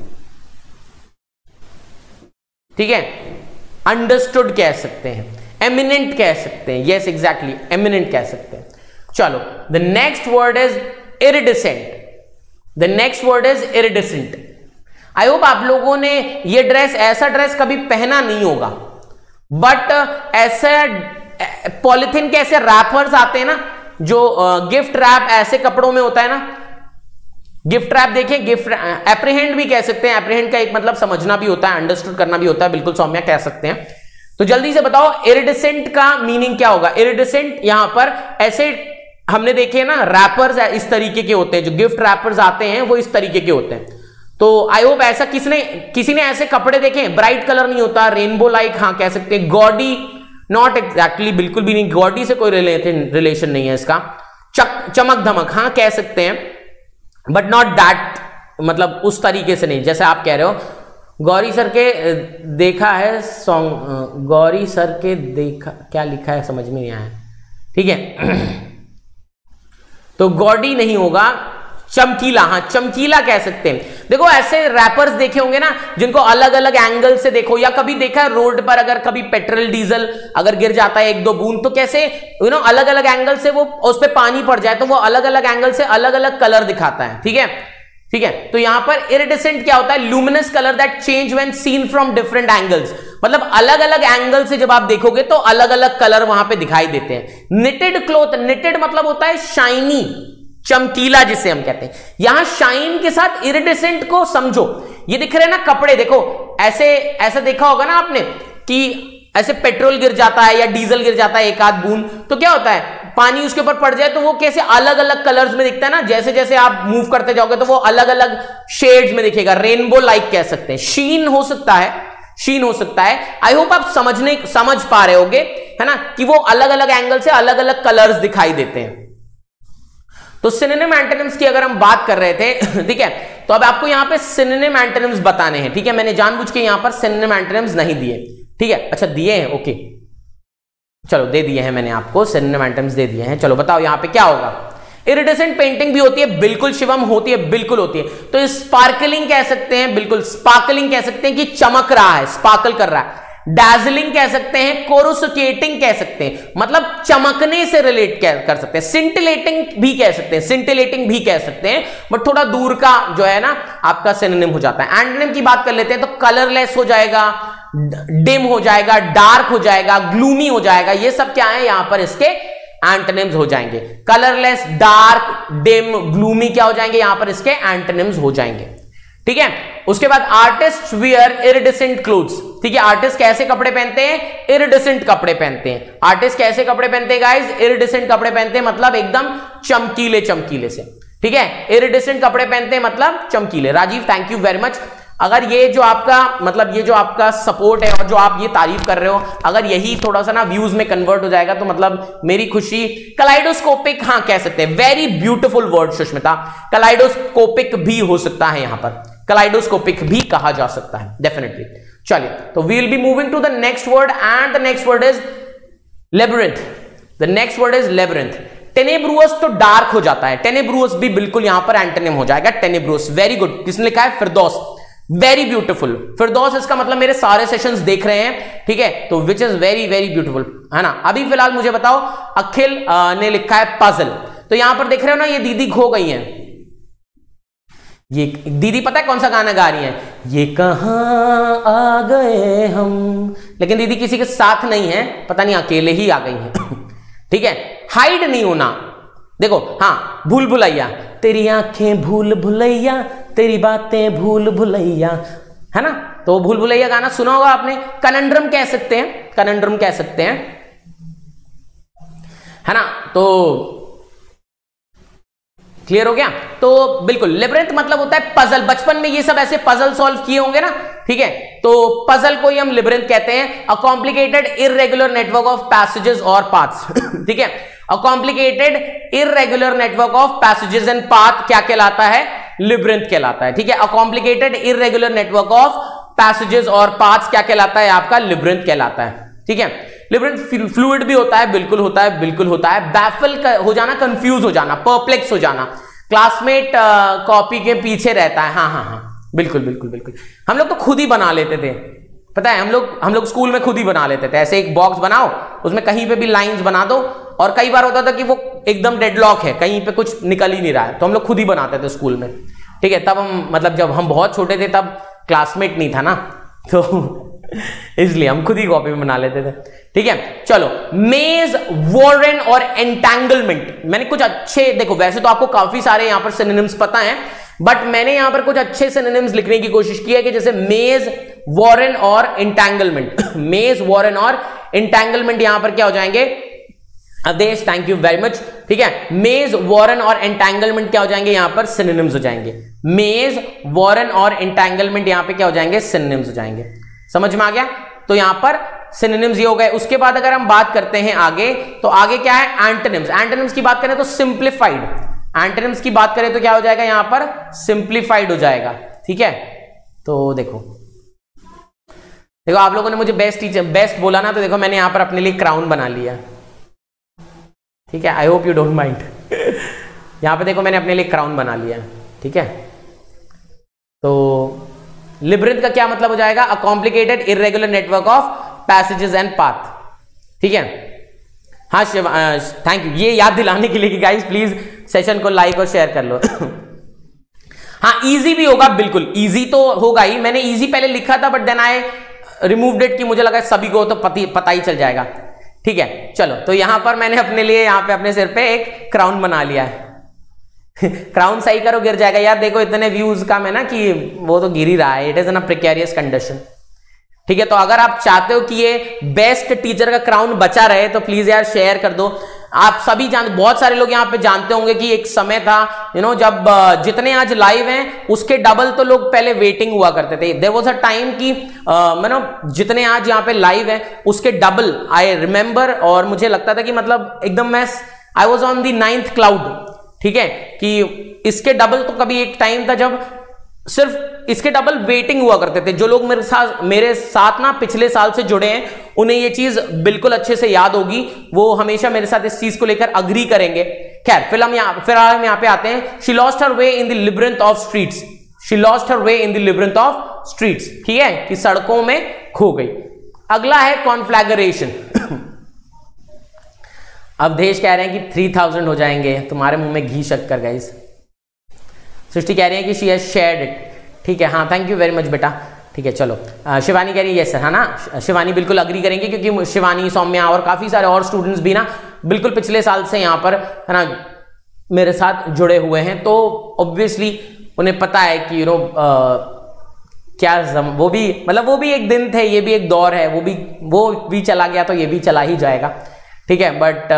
ठीक है? अंडरस्टूड कह सकते हैं एमिनेंट कह सकते हैं यस एग्जैक्टली एमिनेंट कह सकते हैं। चलो the next word is iridescent the next word is iridescent I hope आप लोगों ने ये ड्रेस ऐसा ड्रेस कभी पहना नहीं होगा। बट ऐसे पॉलिथीन के ऐसे रैपर्स आते हैं ना, जो गिफ्ट रैप ऐसे कपड़ों में होता है ना गिफ्ट रैप देखिए गिफ्ट एप्रीहेंड भी कह सकते हैं। एप्रीहेंड का एक मतलब समझना भी होता है अंडरस्टूड करना भी होता है, बिल्कुल सौम्या कह सकते हैं। तो जल्दी से बताओ इरिडिसेंट का मीनिंग क्या होगा? इरिडिसेंट यहाँ पर ऐसे हमने देखे ना रैपर्स इस तरीके के होते हैं, जो गिफ्ट रैपर्स आते हैं, वो इस तरीके के होते हैं। तो आई होप ऐसा किसने, किसी ने ऐसे कपड़े देखे? ब्राइट कलर नहीं होता रेनबो लाइक हाँ कह सकते हैं। गॉडी नॉट एग्जैक्टली बिल्कुल भी नहीं। गॉडी से कोई रिलेशन नहीं है इसका। चक चमक धमक हाँ कह सकते हैं। बट नॉट दैट मतलब उस तरीके से नहीं, जैसे आप कह रहे हो, गौरी सर के देखा है सॉन्ग गौरी सर के देखा, क्या लिखा है, समझ में नहीं आया। ठीक है? तो गौडी नहीं होगा चमकीला हाँ चमकीला कह सकते हैं। देखो, ऐसे रैपर्स देखे होंगे ना, जिनको अलग अलग एंगल से देखो, या कभी देखा है रोड पर अगर कभी पेट्रोल डीजल अगर गिर जाता है एक दो बूंद तो कैसे यू नो अलग अलग एंगल से वो उस पर पानी पड़ जाए तो वो अलग अलग एंगल से अलग अलग कलर दिखाता है, ठीक है? ठीक है? तो यहाँ पर इरिडिसेंट क्या होता है? Luminous colour that change when seen from different angles मतलब अलग अलग एंगल से जब आप देखोगे तो अलग अलग कलर वहाँ पे दिखाई देते हैं। निटेड क्लोथ निटेड मतलब होता है शाइनी चमकीला जिसे हम कहते हैं। यहाँ शाइन के साथ इरिडिसेंट को समझो। ये दिख रहे हैं ना कपड़े, देखो, ऐसे, ऐसा देखा होगा ना आपने कि ऐसे पेट्रोल गिर जाता है या डीजल गिर जाता है एक आध बूंद तो क्या होता है? पानी उसके ऊपर पड़ जाए तो वो कैसे अलग अलग कलर्स में दिखता है ना? जैसे जैसे आप मूव करते जाओगे तो वो अलग अलग शेड्स में दिखेगा। रेनबो लाइक कह सकते हैं। शीन हो सकता है। शीन हो सकता है। आई होप आप समझने, समझ पा रहे होगे, है ना? कि वो अलग अलग एंगल से अलग अलग कलर्स दिखाई देते हैं। तो सिनेम एंटेनिम्स की अगर हम बात कर रहे थे, ठीक है? तो अब आपको यहाँ पे सिनेम एंटेनिम्स बताने हैं, ठीक है? मैंने जानबूझ के यहाँ पर सिनेम एंटेनिम्स नहीं दिए, ठीक है? अच्छा दिए हैं ओके चलो, दे दिए हैं मैंने आपको सिनेम एंटेनिम्स दे दिए हैं। चलो, बताओ यहाँ पे क्या होगा? इरिडेसेंट पेंटिंग भी होती है, बिल्कुल शिवम होती है, बिल्कुल होती है। तो स्पार्कलिंग कह सकते हैं, बिल्कुल स्पार्कलिंग कह सकते हैं कि चमक रहा है स्पार्कल कर रहा है। डैजलिंग कह सकते हैं कोरोसुकेटिंग कह सकते हैं मतलब चमकने से रिलेट कर सकते हैं सिंटिलेटिंग भी कह सकते हैं सिंटिलेटिंग भी कह सकते हैं बट थोड़ा दूर का जो है ना, आपका सिनोनिम हो जाता है। एंटोनिम की बात कर लेते हैं तो कलरलेस हो जाएगा डिम हो जाएगा डार्क हो जाएगा ग्लूमी हो जाएगा, ये सब क्या है, यहाँ पर इसके एंटोनिम्स हो जाएँगे। कलरलेस डार्क डिम ग्लूमी क्या हो जाएँगे, यहाँ पर इसके एंटोनिम्स हो जाएँगे। ठीक है? उसके बाद आर्टिस्ट वियर इरिडिसेंट क्लोथ्स ठीक है आर्टिस्ट कैसे कपड़े पहनते हैं? इरिडिसेंट कपड़े पहनते हैं. आर्टिस्ट कैसे कपड़े पहनते हैं गाइस इरिडिसेंट कपड़े पहनते हैं मतलब एकदम चमकीले चमकीले से. ठीक है? इरिडिसेंट कपड़े पहनते हैं मतलब चमकीले. Rajiv thank you very much अगर ये जो आपका मतलब ये जो आपका सपोर्ट है और जो आप ये तारीफ़ कर रहे हो, अगर यही थोड़ा सा ना व्यूज़ में कन्वर्ट हो जाएगा तो मतलब मेरी खुशी कलाइडोस्कोपिक हाँ कह सकते हैं. Very beautiful word Sushmita. Kaleidoscopic भी हो सकता है यहाँ पर. कलाइडोस्कोपिक भी कहा जा सकता है डेफिनेटली चलिए तो we will be moving to the next word and the next word is labyrinth the next word is labyrinth tenebrous तो डार्क हो जाता है. टेनेब्रुअस भी बिल्कुल यहाँ पर एंटोनिम हो जाएगा. टेनेब्रुअस वेरी गुड किसने लिखा है? फिरदौस वेरी ब्यूटीफुल फिरदौस इसका मतलब मेरे सारे सेशंस देख रहे हैं, ठीक है? तो which is very very beautiful है ना? अभी फ़िलहाल मुझे बताओ, अखिल ने लिखा है पजल तो यहाँ पर देख रहे हो ना, ये दीदी खो गई हैं. ये दीदी पता है कौन सा गाना गा रही है? ये कहाँ आ गए हम? लेकिन दीदी किसी के साथ नहीं है, पता नहीं अकेले ही आ गई है। ठीक है? हाइड नहीं होना। देखो हाँ भूल भुलैया। तेरी आँखें भूल भुलैया, तेरी बातें भूल भुलैया। है ना? तो भूल भुलैया गाना सुना होगा आपने? कनंड्रम कह सकते हैं। कनंड्रम कह सकते हैं। है ना? तो क्लियर हो गया? तो बिल्कुल लिबरेंथ मतलब होता है पजल बचपन में ये सब ऐसे पजल सॉल्व किए होंगे ना? ठीक है? तो पजल को ही हम लिबरेंथ कहते हैं। A complicated irregular network of passages और पाथ्स ठीक है? A complicated irregular network of passages and path क्या कहलाता है? लिबरेंथ कहलाता है। ठीक है? A complicated irregular network of passages और पाथ्स क्या कहलाता है? आपका लिबरेंथ कहलाता है। ठीक है? लिबरेंट फ्लूइड भी होता है, बिल्कुल होता है, बिल्कुल होता है। बैफल हो जाना कंफ्यूज हो जाना परप्लेक्स हो जाना। क्लासमेट कॉपी के पीछे रहता है। हाँ हाँ हाँ। बिल्कुल बिल्कुल बिल्कुल। हम लोग तो खुद ही बना लेते थे। पता है, हम लोग हम लोग स्कूल में खुद ही बना लेते थे। ऐसे एक बॉक्स बनाओ, उसमें कहीं पे भी लाइंस बना दो और कई बार होता था कि वो एकदम डेडलॉक है, कहीं पे कुछ निकल ही नहीं रहा है। तो हम लोग खुद ही बनाते थे स्कूल में। ठीक है, तब हम मतलब जब हम बहुत छोटे थे, तब क्लासमेट नहीं था ना। तो इसलिए हम खुद ही कॉपी में बना लेते थे। ठीक है? चलो मेज वॉरेन और एंटेंगलमेंट मैंने कुछ अच्छे, देखो, वैसे तो आपको काफ़ी सारे यहाँ पर सिनोनिम्स पता है बट मैंने यहाँ पर कुछ अच्छे सिनोनिम्स लिखने की कोशिश की है कि जैसे मेज वॉरेन और इंटेंगलमेंट मेज वॉरेन और इंटेंगलमेंट यहाँ पर क्या हो जाएँगे? Adesh thank you very much ठीक है? मेज वॉरन और एंटेंगलमेंट क्या हो जाएँगे? यहाँ पर सिनोनिम्स हो जाएँगे। मेज वॉरन और एंटेंगलमेंट यहाँ पे क्या हो जाएँगे? सिनोनिम्स हो जाएँगे। समझ में आ गया? तो यहाँ पर सिनोनिम्स ये हो गए। उसके बाद अगर हम बात करते हैं आगे तो आगे क्या है? एंटोनिम्स एंटोनिम्स की बात करें तो सिंप्लीफाइड एंटोनिम्स की बात करें तो क्या हो जाएगा? यहाँ पर सिंप्लीफाइड हो जाएगा। ठीक है? तो देखो। देखो, आप लोगों ने मुझे बेस्ट टीचर बेस्ट बोला ना तो देखो मैंने यहाँ पर अपने लिए क्राउन बना लिया। ठीक है? I hope you don't mind यहाँ पे देखो मैंने अपने लिए क्राउन बना लिया। ठीक है? तो लिब्रिथ का क्या मतलब हो जाएगा? A complicated irregular network of passages and path ठीक है? हाँ शिव थैंक यू ये याद दिलाने के लिए कि गाइस प्लीज़ सेशन को लाइक और शेयर कर लो। हाँ इजी भी होगा बिल्कुल। इजी तो होगा ही। मैंने इजी पहले लिखा था but then I remove that की मुझे लगा सभी को तो पति, पता ही चल जाएगा। ठीक है? चलो तो यहाँ पर मैंने अपने लिए यहाँ पे अपने सिर पे एक क्राउन बना लिया है। क्राउन सही करो गिर जाएगा यार देखो इतने व्यूज़ का मैं ना कि वो तो गिर ही रहा है it is an precarious condition ठीक है तो अगर आप चाहते हो कि ये बेस्ट टीचर का क्राउन बचा रहे तो प्लीज़ यार शेयर कर दो आप सभी जान बहुत सारे लोग यहाँ पे जानते होंगे कि एक समय था यू you नो know, जब जितने आज लाइव हैं उसके डबल तो लोग पहले वेटिंग हुआ करते थे देर वॉज़ अ टाइम कि मतलब जितने आज यहाँ पे लाइव हैं उसके डबल आई रिमेंबर और मुझे लगता था कि मतलब एकदम मैं I was on the ninth cloud ठीक है, कि इसके डबल तो कभी एक टाइम था जब सिर्फ़ इसके डबल वेटिंग हुआ करते थे। जो लोग मेरे साथ मेरे साथ ना पिछले साल से जुड़े हैं, उन्हें ये चीज़ बिल्कुल अच्छे से याद होगी। वो हमेशा मेरे साथ इस चीज़ को लेकर अग्री करेंगे। खैर फिर हम यहाँ फिर हम यहाँ पे आते हैं। She lost her way in the labyrinth of streets she lost her way in the labyrinth of streets ठीक है, कि सड़कों में खो गई। अगला है कॉन्फ्लैगरेशन अब देश कह रहे हैं कि थ्री थाउज़ेंड हो जाएँगे। तुम्हारे मुँह में घी शक कर गाइस सृष्टि कह रही है कि शी हैज़ शेयर्ड इट ठीक है हाँ थैंक यू वेरी मच बेटा। ठीक है, चलो। शिवानी कह रही है यस सर है ना? शिवानी बिल्कुल अग्री करेंगे, क्योंकि शिवानी, सौम्या और काफ़ी सारे और स्टूडेंट्स भी ना, बिल्कुल पिछले साल से यहाँ पर, है ना, मेरे साथ जुड़े हुए हैं। तो ऑब्वियसली उन्हें पता है कि यू नो क्या वो भी मतलब वो भी एक दिन थे, ये भी एक दौर है, वो भी वो भी चला गया तो ये भी चला ही जाएगा। ठीक है बट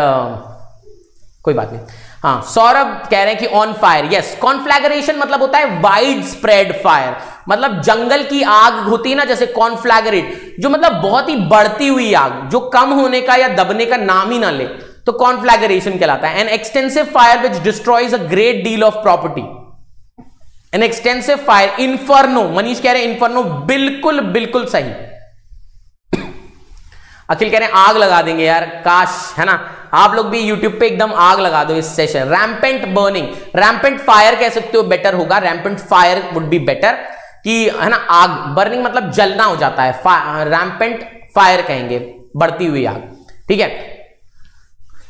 कोई बात नहीं। हाँ सौरभ कह रहे हैं कि ऑन फायर यस कॉन्फ्लैगरेशन मतलब होता है वाइड स्प्रेड फायर मतलब जंगल की आग होती है ना, जैसे कॉन्फ्लैगरेट जो मतलब बहुत ही बढ़ती हुई आग, जो कम होने का या दबने का नाम ही ना ले तो कॉन्फ्लैगरेशन कहलाता है। An extensive fire which destroys a great deal of property an extensive fire inferno Manish कह रहे हैं इन्फर्नो बिल्कुल बिल्कुल सही। अखिल कह रहे हैं, आग लगा देंगे यार, काश, है ना? आप लोग भी यूट्यूब पे एकदम आग लगा दो इस session rampant burning rampant fire कह सकते हो बेटर होगा। Rampant fire would be better कि, है ना, आग बर्निंग मतलब जलना हो जाता है। रैम्पेंट फायर कहेंगे, बढ़ती हुई आग। ठीक है?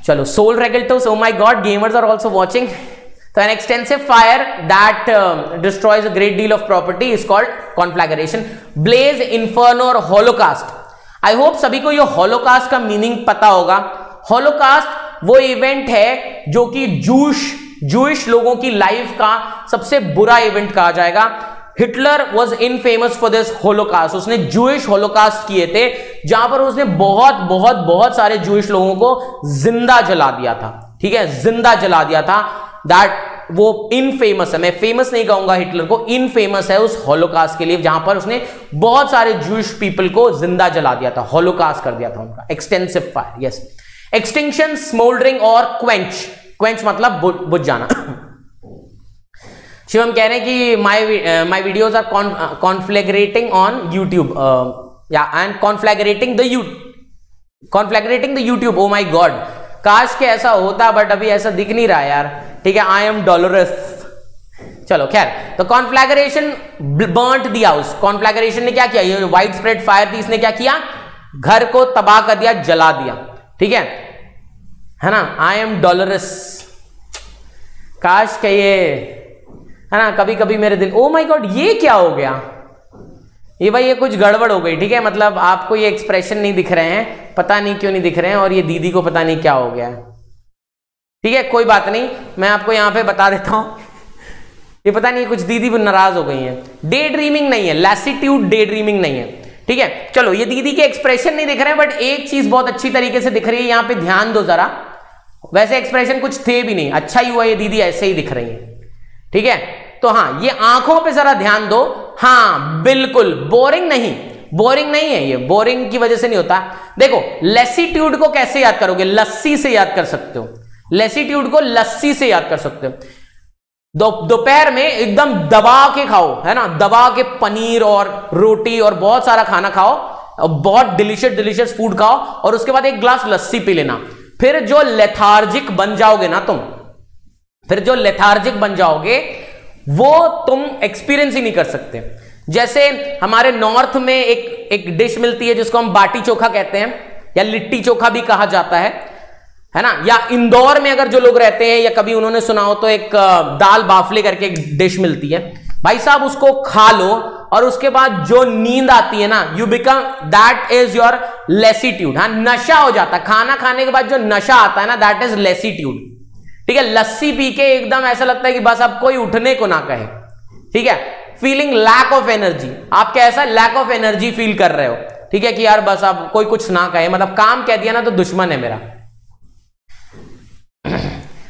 चलो soul Regaltos O my god gamers are also watching तो an extensive fire that destroys a great deal of property is called conflagration blaze inferno और होलोकास्ट आई होप सभी को ये होलोकास्ट का मीनिंग पता होगा। होलोकास्ट वो इवेंट है जो कि जूश जूश लोगों की लाइफ का सबसे बुरा इवेंट कहा जाएगा। Hitler was infamous for this holocaust उसने जूश होलोकास्ट किए थे, जहाँ पर उसने बहुत बहुत बहुत सारे जूश लोगों को ज़िंदा जला दिया था। ठीक है? ज़िंदा जला दिया था। दैट वो इन फ़ेमस है। मैं फ़ेमस नहीं कहूँगा हिटलर को। इन फ़ेमस है उस होलोकास्ट के लिए, जहाँ पर उसने बहुत सारे जूश पीपल को ज़िंदा जला दिया था। होलोकास्ट कर दिया था उनका। Extensive fire yes extinction smouldering और क्वेंच क्वेंच मतलब बुझ जाना। शिवम कह रहे हैं कि my my videos are conflagrating on YouTube या and conflagrating the you conflagrating the YouTube oh my God काश के ऐसा होता बट अभी ऐसा दिख नहीं रहा यार। ठीक है आई एम डॉलरस चलो, खैर तो conflagration burnt the house conflagration ने क्या किया? ये वाइड स्प्रेड फायर थी इसने क्या किया? घर को तबाह कर दिया, जला दिया। ठीक है? है ना? आई एम डॉलरस काश के ये, है ना कभी कभी मेरे दिल ओ माई गॉड ये क्या हो गया? ये भाई, ये कुछ गड़बड़ हो गई। ठीक है मतलब आपको ये एक्सप्रेशन नहीं दिख रहे हैं। पता नहीं क्यों नहीं दिख रहे हैं और ये दीदी को पता नहीं क्या हो गया ठीक है, कोई बात नहीं, मैं आपको यहाँ पे बता देता हूँ। ये पता नहीं कुछ दीदी नाराज़ हो गई है। डे ड्रीमिंग नहीं है लैसिट्यूड डे ड्रीमिंग नहीं है। ठीक है, चलो, ये दीदी के एक्सप्रेशन नहीं दिख रहे हैं बट एक चीज़ बहुत अच्छी तरीके से दिख रही है, यहाँ पे ध्यान दो जरा। वैसे एक्सप्रेशन कुछ थे भी नहीं अच्छा ही हुआ, ये दीदी ऐसे ही दिख रही है। ठीक है तो हाँ ये आँखों पे जरा ध्यान दो। हाँ बिल्कुल बोरिंग नहीं। बोरिंग नहीं है ये, बोरिंग की वजह से नहीं होता। देखो, लेसीट्यूड को कैसे याद करोगे? लस्सी से याद कर सकते हो। लेसीट्यूड को लस्सी से याद कर सकते हो। दोपहर में एकदम दबा के खाओ, है ना? दबा के पनीर और रोटी और बहुत सारा खाना खाओ बहुत डिलीशियस डिलीशियस फ़ूड खाओ, और उसके बाद एक ग्लास लस्सी पी लेना। फिर जो लेथार्जिक बन जाओगे ना तुम, फिर जो लेथार्जिक बन जाओगे, वो तुम एक्सपीरियंस ही नहीं कर सकते। जैसे हमारे नॉर्थ में एक एक डिश मिलती है जिसको हम बाटी चोखा कहते हैं, या लिट्टी चोखा भी कहा जाता है है ना? या इंदौर में अगर जो लोग रहते हैं, या कभी उन्होंने सुना हो तो एक दाल बाफले करके एक डिश मिलती है। भाई साहब, उसको खा लो, और उसके बाद जो नींद आती है ना you become that is your lassitude हाँ नशा हो जाता है। खाना खाने के बाद जो नशा आता है ना दैट इज़ लेसीट्यूड ठीक है? लस्सी पी के एकदम ऐसा लगता है कि बस अब कोई उठने को ना कहे। ठीक है? फीलिंग लैक ऑफ़ एनर्जी आप कैसा लैक ऑफ़ एनर्जी फील कर रहे हो? ठीक है कि यार बस अब कोई कुछ ना कहे मतलब काम कह दिया ना तो दुश्मन है मेरा।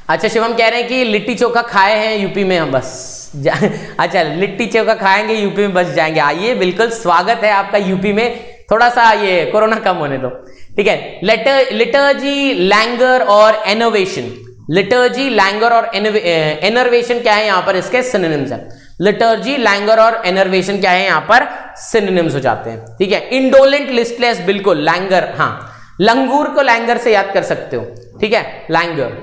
अच्छा शिवम कह रहे हैं कि लिट्टी चोखा खाए हैं यूपी में हम, बस। अच्छा लिट्टी चोखा खाएँगे यूपी में, बस जाएँगे। आइए, बिल्कुल स्वागत है आपका यूपी में। थोड़ा सा ये कोरोना कम होने दो। ठीक है, लेटर, लिटर्जी, लैंगर और एनोवेशन लिटर्जी, लैंगर और एनर्वेशन क्या है यहाँ पर? इसके सिनोनिम्स है। लिटर्जी लैंगर और एनर्वेशन क्या है यहाँ पर? सिनोनिम्स हो जाते हैं। ठीक है? इंडोलेंट लिस्टलेस बिल्कुल लैंगर हाँ। लंगूर को लैंगर से याद कर सकते हो। ठीक है? लैंगर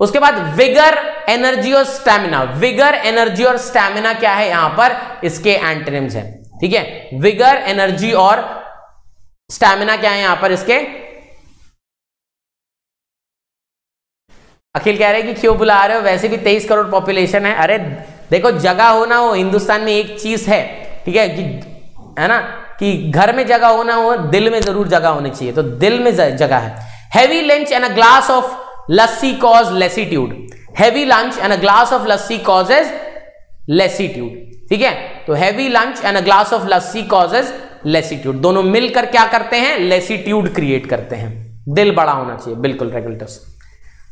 उसके बाद विगर एनर्जी और स्टैमिना विगर एनर्जी और स्टैमिना क्या है यहाँ पर? इसके एंटनिम्स है। ठीक है? विगर एनर्जी और स्टैमिना क्या है यहाँ पर इसके? अखिल कह रहे हैं कि क्यों बुला रहे हो? वैसे भी तेईस करोड़ पॉपुलेशन है। अरे देखो, जगह होना हो, हिंदुस्तान में एक चीज़ है, ठीक है, कि, है ना, कि घर में जगह होना हो, दिल में ज़रूर जगह होनी चाहिए। तो दिल में जगह है। Heavy lunch and a glass of lassi cause lassitude heavy lunch and a glass of lassi causes lassitude ठीक है? तो heavy lunch and a glass of lassi causes lassitude दोनों मिलकर क्या करते हैं? लेसीट्यूड क्रिएट करते हैं। दिल बड़ा होना चाहिए, बिल्कुल रेगुलेटर्स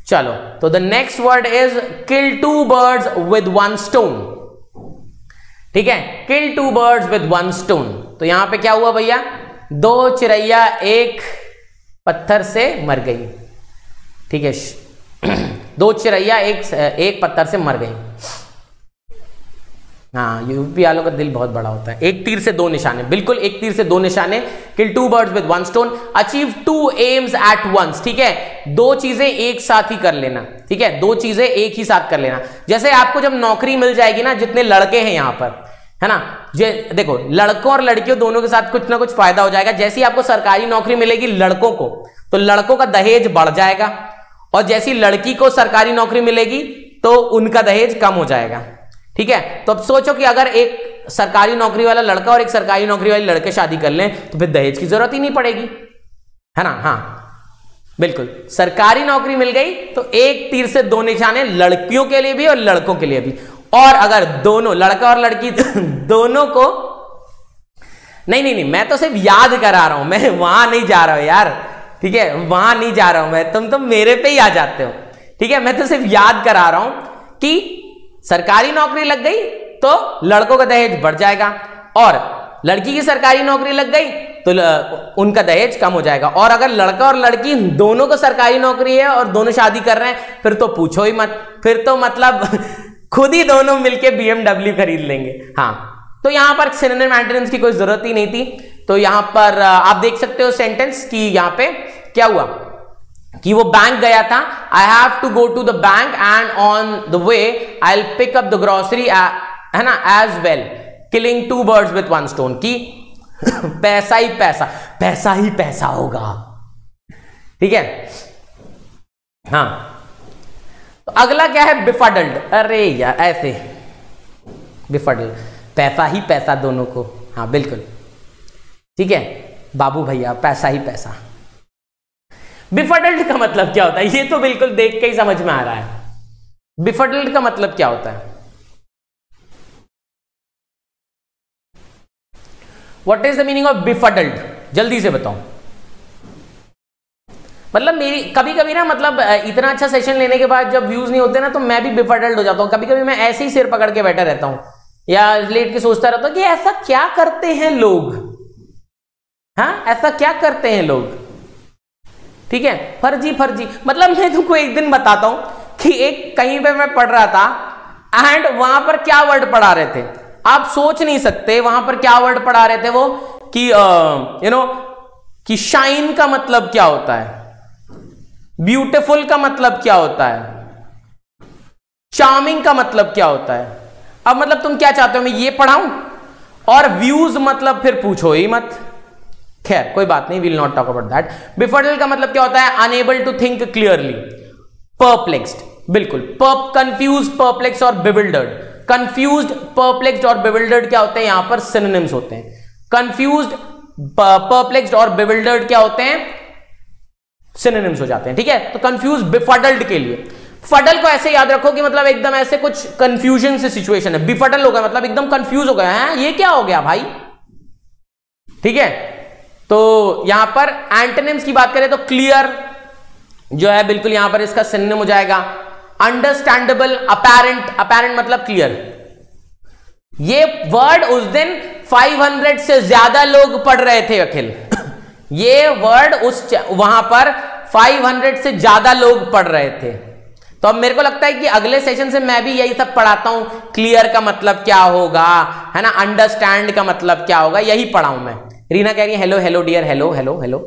चलो तो the next word is kill two birds with one stone ठीक है? Kill two birds with one stone तो यहाँ पे क्या हुआ भैया? दो चिड़ैया एक पत्थर से मर गई। ठीक है? दो चिड़ैया एक एक पत्थर से मर गई। हाँ यूपी वालों का दिल बहुत बड़ा होता है। एक तीर से दो निशाने। बिल्कुल एक तीर से दो निशाने। Kill two birds with one stone achieve two aims at once ठीक है? दो चीज़ें एक साथ ही कर लेना, ठीक है? दो चीज़ें एक ही साथ कर लेना। जैसे आपको जब नौकरी मिल जाएगी ना, जितने लड़के हैं यहाँ पर, है ना? जे देखो, लड़कों और लड़कियों दोनों के साथ कुछ ना कुछ फ़ायदा हो जाएगा। जैसे ही आपको सरकारी नौकरी मिलेगी लड़कों को तो लड़कों का दहेज बढ़ जाएगा। और जैसी लड़की को सरकारी नौकरी मिलेगी तो उनका दहेज कम हो जाएगा। ठीक है? तो अब सोचो कि अगर एक सरकारी नौकरी वाला लड़का और एक सरकारी नौकरी वाली लड़के शादी कर लें तो फिर दहेज की ज़रूरत ही नहीं पड़ेगी। है ना? हाँ। बिल्कुल। सरकारी नौकरी मिल गई तो एक तीर से दो निशाने लड़कियों के लिए भी और लड़कों के लिए भी। और अगर दोनों, लड़का और लड़की, दोनों को नहीं नहीं नहीं, मैं तो सिर्फ़ याद करा रहा हूँ। मैं वहाँ नहीं जा रहा हूँ यार। ठीक है? वहाँ नहीं जा रहा हूँ मैं। तुम तो मेरे पे ही आ जाते हो। ठीक है? मैं तो सिर्फ़ याद करा रहा हूँ कि सरकारी नौकरी लग गई तो लड़कों का दहेज बढ़ जाएगा और लड़की की सरकारी नौकरी लग गई तो उनका दहेज कम हो जाएगा। और अगर लड़का और लड़की दोनों को सरकारी नौकरी है और दोनों शादी कर रहे हैं, फिर तो पूछो ही मत। फिर तो मतलब खुद ही दोनों मिलके बीएमडब्ल्यू खरीद लेंगे। हाँ तो यहाँ पर सिनोनिम एंटोनिम्स की कोई ज़रूरत ही नहीं थी। तो यहाँ पर, आप देख सकते हो सेंटेंस कि यहाँ पे क्या हुआ? कि वो बैंक गया था I have to go to the bank and on the way I will pick up the grocery है ना as well killing two birds with one stone की पैसा ही पैसा पैसा ही पैसा होगा। ठीक है? हाँ। तो अगला क्या है? बिफडल्ड अरे यार, ऐसे। बिफडल्ड पैसा ही पैसा दोनों को। हाँ बिल्कुल। ठीक है? बाबू भैया, पैसा ही पैसा। बिफडल्ड का मतलब क्या होता है? ये तो बिल्कुल देख के ही समझ में आ रहा है। बिफडल्ड का मतलब क्या होता है? What is the meaning of befuddled जल्दी से बताओ। मतलब मेरी कभी कभी ना मतलब इतना अच्छा सेशन लेने के बाद जब व्यूज़ नहीं होते ना तो मैं भी बिफडल्ड हो जाता हूँ। कभी कभी मैं ऐसे ही सिर पकड़ के बैठा रहता हूँ। या लेट के सोचता रहता हूँ कि ऐसा क्या करते हैं लोग? हाँ ऐसा क्या करते हैं लोग? ठीक है? फर्जी फर्जी। मतलब मैं तुमको एक दिन बताता हूँ कि एक कहीं पे मैं पढ़ रहा था एंड वहाँ पर क्या वर्ड पढ़ा रहे थे? आप सोच नहीं सकते वहाँ पर क्या वर्ड पढ़ा रहे थे वो कि यू नो कि शाइन का मतलब क्या होता है? ब्यूटिफुल का मतलब क्या होता है? चार्मिंग का मतलब क्या होता है? अब मतलब तुम क्या चाहते हो? मैं ये पढ़ाऊं? और व्यूज़ मतलब फिर पूछो ही मत। खैर, कोई बात नहीं will not talk about that befuddled का मतलब क्या होता है? Unable to think clearly perplexed बिल्कुल। कंफ्यूज परप्लेक्स और बिविल्डर्ड कंफ्यूज परप्लेक्स्ड और बिविल्डर्ड क्या होते हैं? यहाँ पर सिनोनिम्स होते हैं। कंफ्यूज परप्लेक्स्ड और बिविल्डर्ड क्या होते हैं? सिनोनिम्स हो जाते हैं, ठीक है? तो कंफ्यूज बिफडल्ड के लिए। फडल को ऐसे याद रखो कि मतलब एकदम ऐसे कुछ कंफ्यूजन से सिचुएशन है। बिफडल हो गया मतलब एकदम कंफ्यूज हो गया, है? ये क्या हो गया भाई? ठीक है? तो यहाँ पर एंटोनिम्स की बात करें तो क्लियर जो है, बिल्कुल यहाँ पर इसका सिनोनिम हो जाएगा। अंडरस्टैंडेबल अपेरेंट अपेरेंट मतलब क्लियर ये वर्ड उस दिन 500 से ज़्यादा लोग पढ़ रहे थे, अखिल। ये वर्ड उस वहाँ पर 500 से ज़्यादा लोग पढ़ रहे थे। तो अब मेरे को लगता है कि अगले सेशन से मैं भी यही सब पढ़ाता हूँ। क्लियर का मतलब क्या होगा? है ना? अंडरस्टैंड का मतलब क्या होगा? यही पढ़ाऊं मैं। रीना कह रही है hello hello dear hello hello hello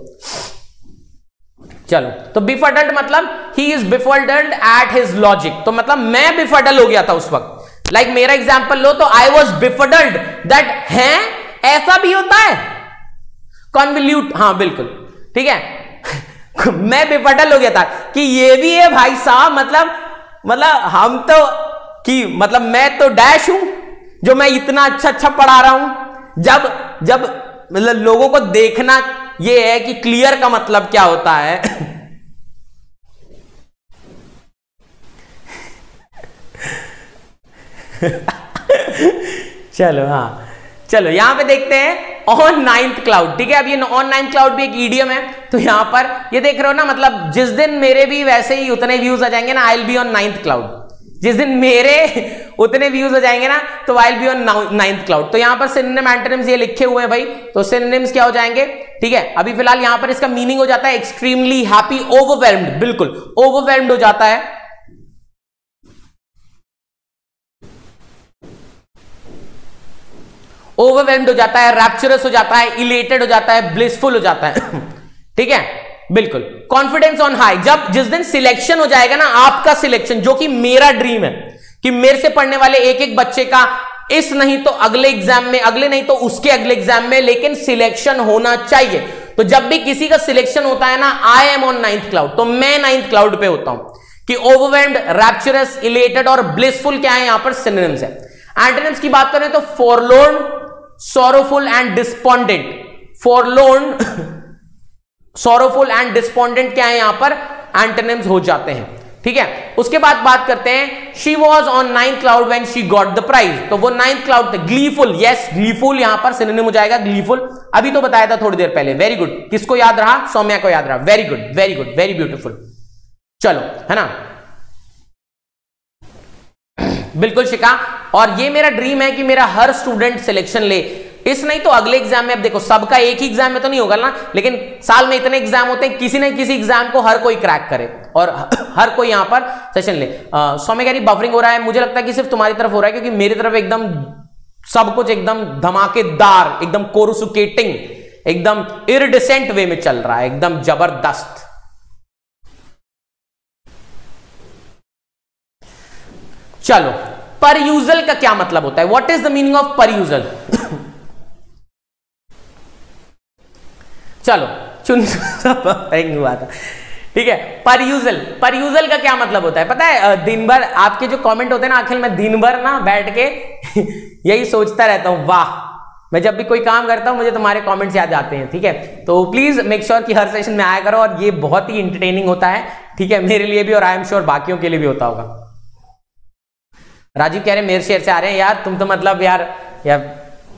चलो तो बिफडल्ड मतलब ही is befuddled at his logic तो मतलब मैं बिफडल हो गया था उस वक्त. लाइक like मेरा एग्ज़ाम्पल लो तो आई वॉज़ बिफडल्ड दैट है? ऐसा भी होता है? कॉन्विल्यूट हाँ बिल्कुल। ठीक है? मैं बेपटल हो गया था कि ये भी है भाई साहब मतलब मतलब हम तो कि मतलब मैं तो डैश हूँ, जो मैं इतना अच्छा अच्छा पढ़ा रहा हूँ। जब जब मतलब लोगों को देखना ये है कि क्लियर का मतलब क्या होता है? चलो हाँ। चलो, यहाँ पे देखते हैं ऑन नाइन्थ क्लाउड ठीक है? अब ये ऑन नाइन्थ क्लाउड भी एक ईडियम है तो यहाँ पर ये देख रहे हो ना मतलब जिस दिन मेरे भी वैसे ही उतने व्यूज़ आ जाएँगे ना I be on ninth cloud जिस दिन मेरे उतने व्यूज़ हो जाएँगे ना तो I be on ninth cloud तो यहाँ पर सिनेम एंटोनिम्स ये लिखे हुए हैं भाई। तो सिनेम्स क्या हो जाएँगे? ठीक है, अभी फ़िलहाल यहाँ पर इसका मीनिंग हो जाता है एक्सट्रीमली हैप्पी ओवरवेल्म्ड बिल्कुल ओवरवेल्म्ड हो जाता है। ओवरवेल्ड हो जाता है रैप्चरस हो जाता है इलेटेड हो जाता है ब्लिसफुल हो जाता है। ठीक है? बिल्कुल। कॉन्फिडेंस ऑन हाई जब जिस दिन सिलेक्शन हो जाएगा ना, आपका सिलेक्शन जो कि मेरा ड्रीम है, कि मेरे से पढ़ने वाले एक एक बच्चे का इस नहीं तो अगले एग्ज़ाम में, अगले नहीं तो उसके अगले एग्ज़ाम में, लेकिन सिलेक्शन होना चाहिए। तो जब भी किसी का सिलेक्शन होता है ना I am on ninth cloud तो मैं नाइन्थ क्लाउड पे होता हूँ कि ओवरवेल्ड रैप्चरस इलेटेड और ब्लिसफुल क्या है, यहाँ पर सिनोनिम्स है। एंटोनिम्स की बात करें तो forlorn sorrowful and despondent forlorn sorrowful and despondent क्या है यहाँ पर? एंटोनिम्स हो जाते हैं। ठीक है? उसके बाद बात करते हैं she was on ninth cloud when she got the prize तो वो नाइन्थ क्लाउड थे। ग्लीफुल यस ग्लीफुल यहाँ पर सिनेम हो जाएगा ग्लीफुल अभी तो बताया था थोड़ी देर पहले। वेरी गुड किसको याद रहा? सौम्या को याद रहा। Very good very good very beautiful चलो, है ना? बिल्कुल शिका। और ये मेरा ड्रीम है कि मेरा हर स्टूडेंट सिलेक्शन ले। इस नहीं तो अगले एग्ज़ाम में, अब देखो, सबका एक ही एग्ज़ाम में तो नहीं होगा ना, लेकिन साल में इतने एग्ज़ाम होते हैं, किसी न किसी एग्ज़ाम को हर कोई क्रैक करे और हर कोई यहाँ पर सेशन ले। सौम्य बफरिंग हो रहा है, मुझे लगता है कि सिर्फ़ तुम्हारी तरफ़ हो रहा है, क्योंकि मेरी तरफ़ एकदम सब कुछ एकदम धमाकेदार, एकदम कोरुसुकेटिंग एकदम इरडिसेंट वे में चल रहा है, एकदम ज़बरदस्त. चलो पर यूजल का क्या मतलब होता है? What is the meaning of perusal चलो, चुन हुआ था। ठीक है पर यूजल पर यूजल का क्या मतलब होता है? पता है दिन भर आपके जो कमेंट होते हैं ना, आखिर मैं दिन भर ना बैठ के यही सोचता रहता हूँ, वाह, मैं जब भी कोई काम करता हूँ, मुझे तुम्हारे कमेंट्स याद आते हैं। ठीक है? तो प्लीज़ मेक श्योर कि हर सेशन में आया करो और ये बहुत ही इंटरटेनिंग होता है। ठीक है? मेरे लिए भी और आई एम श्योर बाकियों के लिए भी होता होगा। राजीव कह रहे हैं, मेरे शेयर से आ रहे हैं यार, तुम तो मतलब यार यार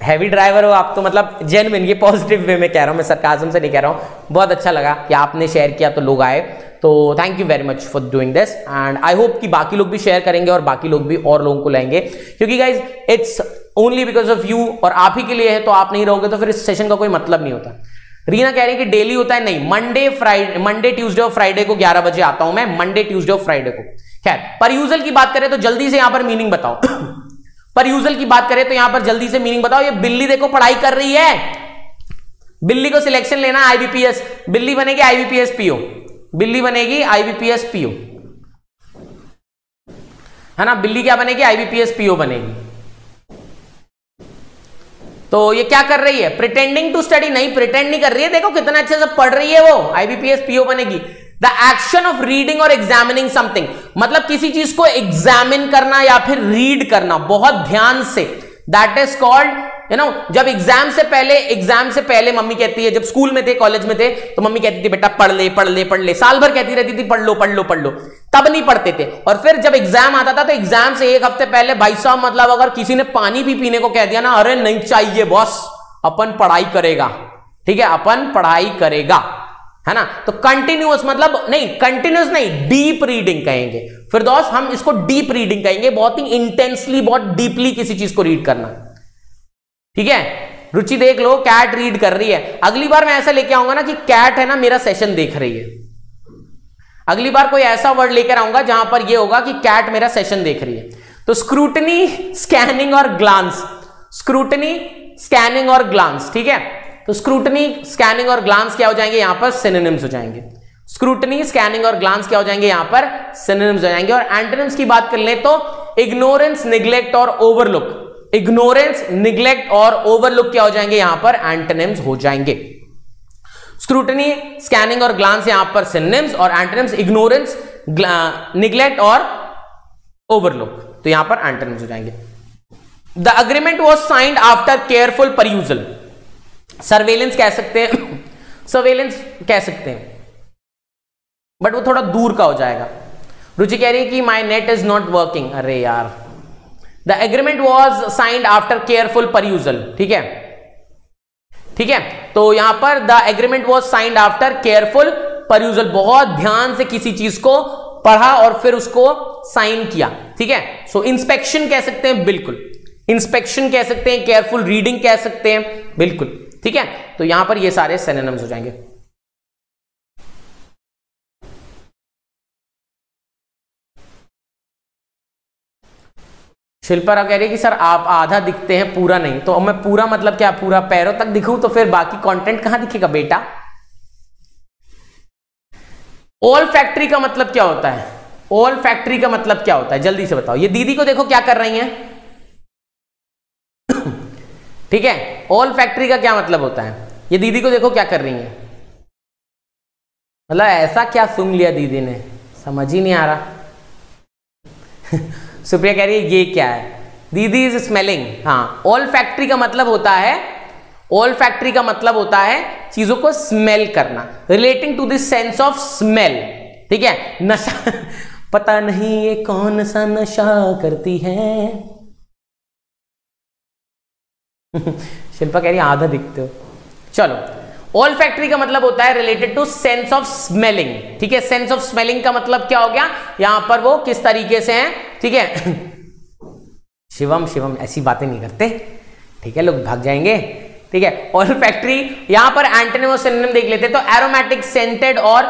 हैवी ड्राइवर हो आप तो मतलब जेनविन ये पॉजिटिव वे में कह रहा हूँ, मैं सरकाजम से नहीं कह रहा हूँ। बहुत अच्छा लगा कि आपने शेयर किया तो लोग आए। तो thank you very much for doing this and I hope कि बाकी लोग भी शेयर करेंगे और बाकी लोग भी और लोगों को लेंगे क्योंकि guys it's only because of you और आप ही के लिए है तो आप नहीं रहोगे तो फिर इस सेशन का कोई मतलब नहीं होता। रीना कह रही है कि डेली होता है, नहीं मंडे फ्राइडे मंडे ट्यूसडे और फ्राइडे को 11 बजे आता हूँ मैं मंडे ट्यूसडे और फ्राइडे को। खैर पर यूजल की बात करें तो जल्दी से यहाँ पर मीनिंग बताओ। पर यूजल की बात करें तो यहाँ पर जल्दी से मीनिंग बताओ। ये बिल्ली देखो, पढ़ाई कर रही है। बिल्ली को सिलेक्शन लेना आईबीपीएस बिल्ली बनेगी आईबीपीएस पीओ बिल्ली बनेगी आईबीपीएस पीओ है ना? बिल्ली क्या बनेगी? आईबीपीएस पीओ बनेगी। तो ये क्या कर रही है? प्रिटेंडिंग टू स्टडी नहीं प्रिटेंड नहीं कर रही है। देखो कितना अच्छे से पढ़ रही है वो। आईबीपीएस पीओ बनेगी। द एक्शन ऑफ़ रीडिंग और एग्जामिनिंग समथिंग मतलब किसी चीज़ को एग्जामिन करना या फिर रीड करना, बहुत ध्यान से। That is called you know जब एग्ज़ाम से पहले एग्ज़ाम से पहले मम्मी कहती है, जब स्कूल में थे कॉलेज में थे तो मम्मी कहती थी, बेटा, पढ़ ले पढ़ ले पढ़ ले। साल भर कहती रहती थी, पढ़ लो पढ़ लो पढ़ लो। तब नहीं पढ़ते थे। और फिर जब एग्ज़ाम आता था तो एग्ज़ाम से एक हफ़्ते पहले, भाई साहब मतलब अगर किसी ने पानी भी पीने को कह दिया ना, अरे, नहीं चाहिए, बॉस, अपन पढ़ाई करेगा। ठीक है, अपन पढ़ाई करेगा। है ना? तो कंटिन्यूस मतलब नहीं कंटिन्यूस नहीं डीप रीडिंग कहेंगे। फिर दोस्त हम इसको डीप रीडिंग कहेंगे, बहुत ही इंटेंसली बहुत डीपली किसी चीज़ को रीड करना। ठीक है? रुचि देख लो कैट रीड कर रही है। अगली बार मैं ऐसा लेके आऊँगा ना कि कैट है ना, मेरा सेशन देख रही है। अगली बार कोई ऐसा वर्ड लेकर आऊँगा जहाँ पर यह होगा कि कैट मेरा सेशन देख रही है। तो स्क्रूटनी स्कैनिंग और ग्लांस स्क्रूटनी स्कैनिंग और ग्लांस ठीक है? तो स्क्रूटनी स्कैनिंग और ग्लांस क्या हो जाएँगे? यहाँ पर सिनोनिम्स हो जाएँगे। स्क्रूटनी स्कैनिंग और ग्लांस क्या हो जाएँगे? यहाँ पर सिनोनिम्स हो जाएँगे। और एंटोनिम्स की बात कर ले तो इग्नोरेंस निग्लेक्ट और ओवरलुक इग्नोरेंस निग्लेक्ट और ओवरलुक क्या हो जाएँगे? यहाँ पर एंटोनिम्स हो जाएँगे। स्क्रूटनी स्कैनिंग और ग्लांस यहाँ पर सिनोनिम्स और एंटोनिम्स इग्नोरेंस निग्लेक्ट और ओवरलुक तो यहाँ पर एंटोनिम्स हो जाएँगे। The agreement was signed after careful perusal surveillance कह सकते हैं सर्वेलेंस कह सकते हैं। बट वो थोड़ा दूर का हो जाएगा। रुचि कह रही है कि my net is not working अरे यार। The agreement was signed after careful perusal ठीक है? ठीक है? तो यहाँ पर the agreement was signed after careful perusal बहुत ध्यान से किसी चीज़ को पढ़ा और फिर उसको साइन किया। ठीक है? सो इंस्पेक्शन कह सकते हैं, बिल्कुल। इंस्पेक्शन कह सकते हैं केयरफुल रीडिंग कह सकते हैं, बिल्कुल। ठीक है? तो यहाँ पर ये सारे सेनेनम्स हो जाएँगे। शिल्पा कह रही है कि, सर, आप आधा दिखते हैं, पूरा नहीं। तो मैं पूरा मतलब क्या, पूरा पैरों तक दिखूं? तो फिर बाकी कंटेंट कहाँ दिखेगा, बेटा? ऑल फैक्ट्री का मतलब क्या होता है? ऑल फैक्ट्री का मतलब क्या होता है? जल्दी से बताओ। ये दीदी को देखो क्या कर रही हैं। ठीक है? ऑल फैक्ट्री का क्या मतलब होता है? ये दीदी को देखो क्या कर रही है। मतलब ऐसा क्या सुन लिया दीदी ने? समझ ही नहीं आ रहा। सुप्रिया कह रही है, ये क्या है? दीदी इज़ स्मेलिंग हाँ ऑल फैक्ट्री का मतलब होता है ऑल फैक्ट्री का मतलब होता है चीज़ों को स्मेल करना। Relating to this sense of smell ठीक है? नशा पता नहीं ये कौन सा नशा करती है। शिल्पा कह रही आधा दिखते हो। चलो ऑल फैक्ट्री का मतलब होता है related to sense of smelling ठीक है सेंस ऑफ़ स्मेलिंग का मतलब क्या हो गया? यहाँ पर वो किस तरीके से हैं? ठीक है? शिवम शिवम, ऐसी बातें नहीं करते। ठीक है, लोग भाग जाएँगे। ठीक है ऑयल फैक्ट्री यहाँ पर एंटोनिम और सिनोनिम देख लेते तो एरोमेटिक सेंटेड और,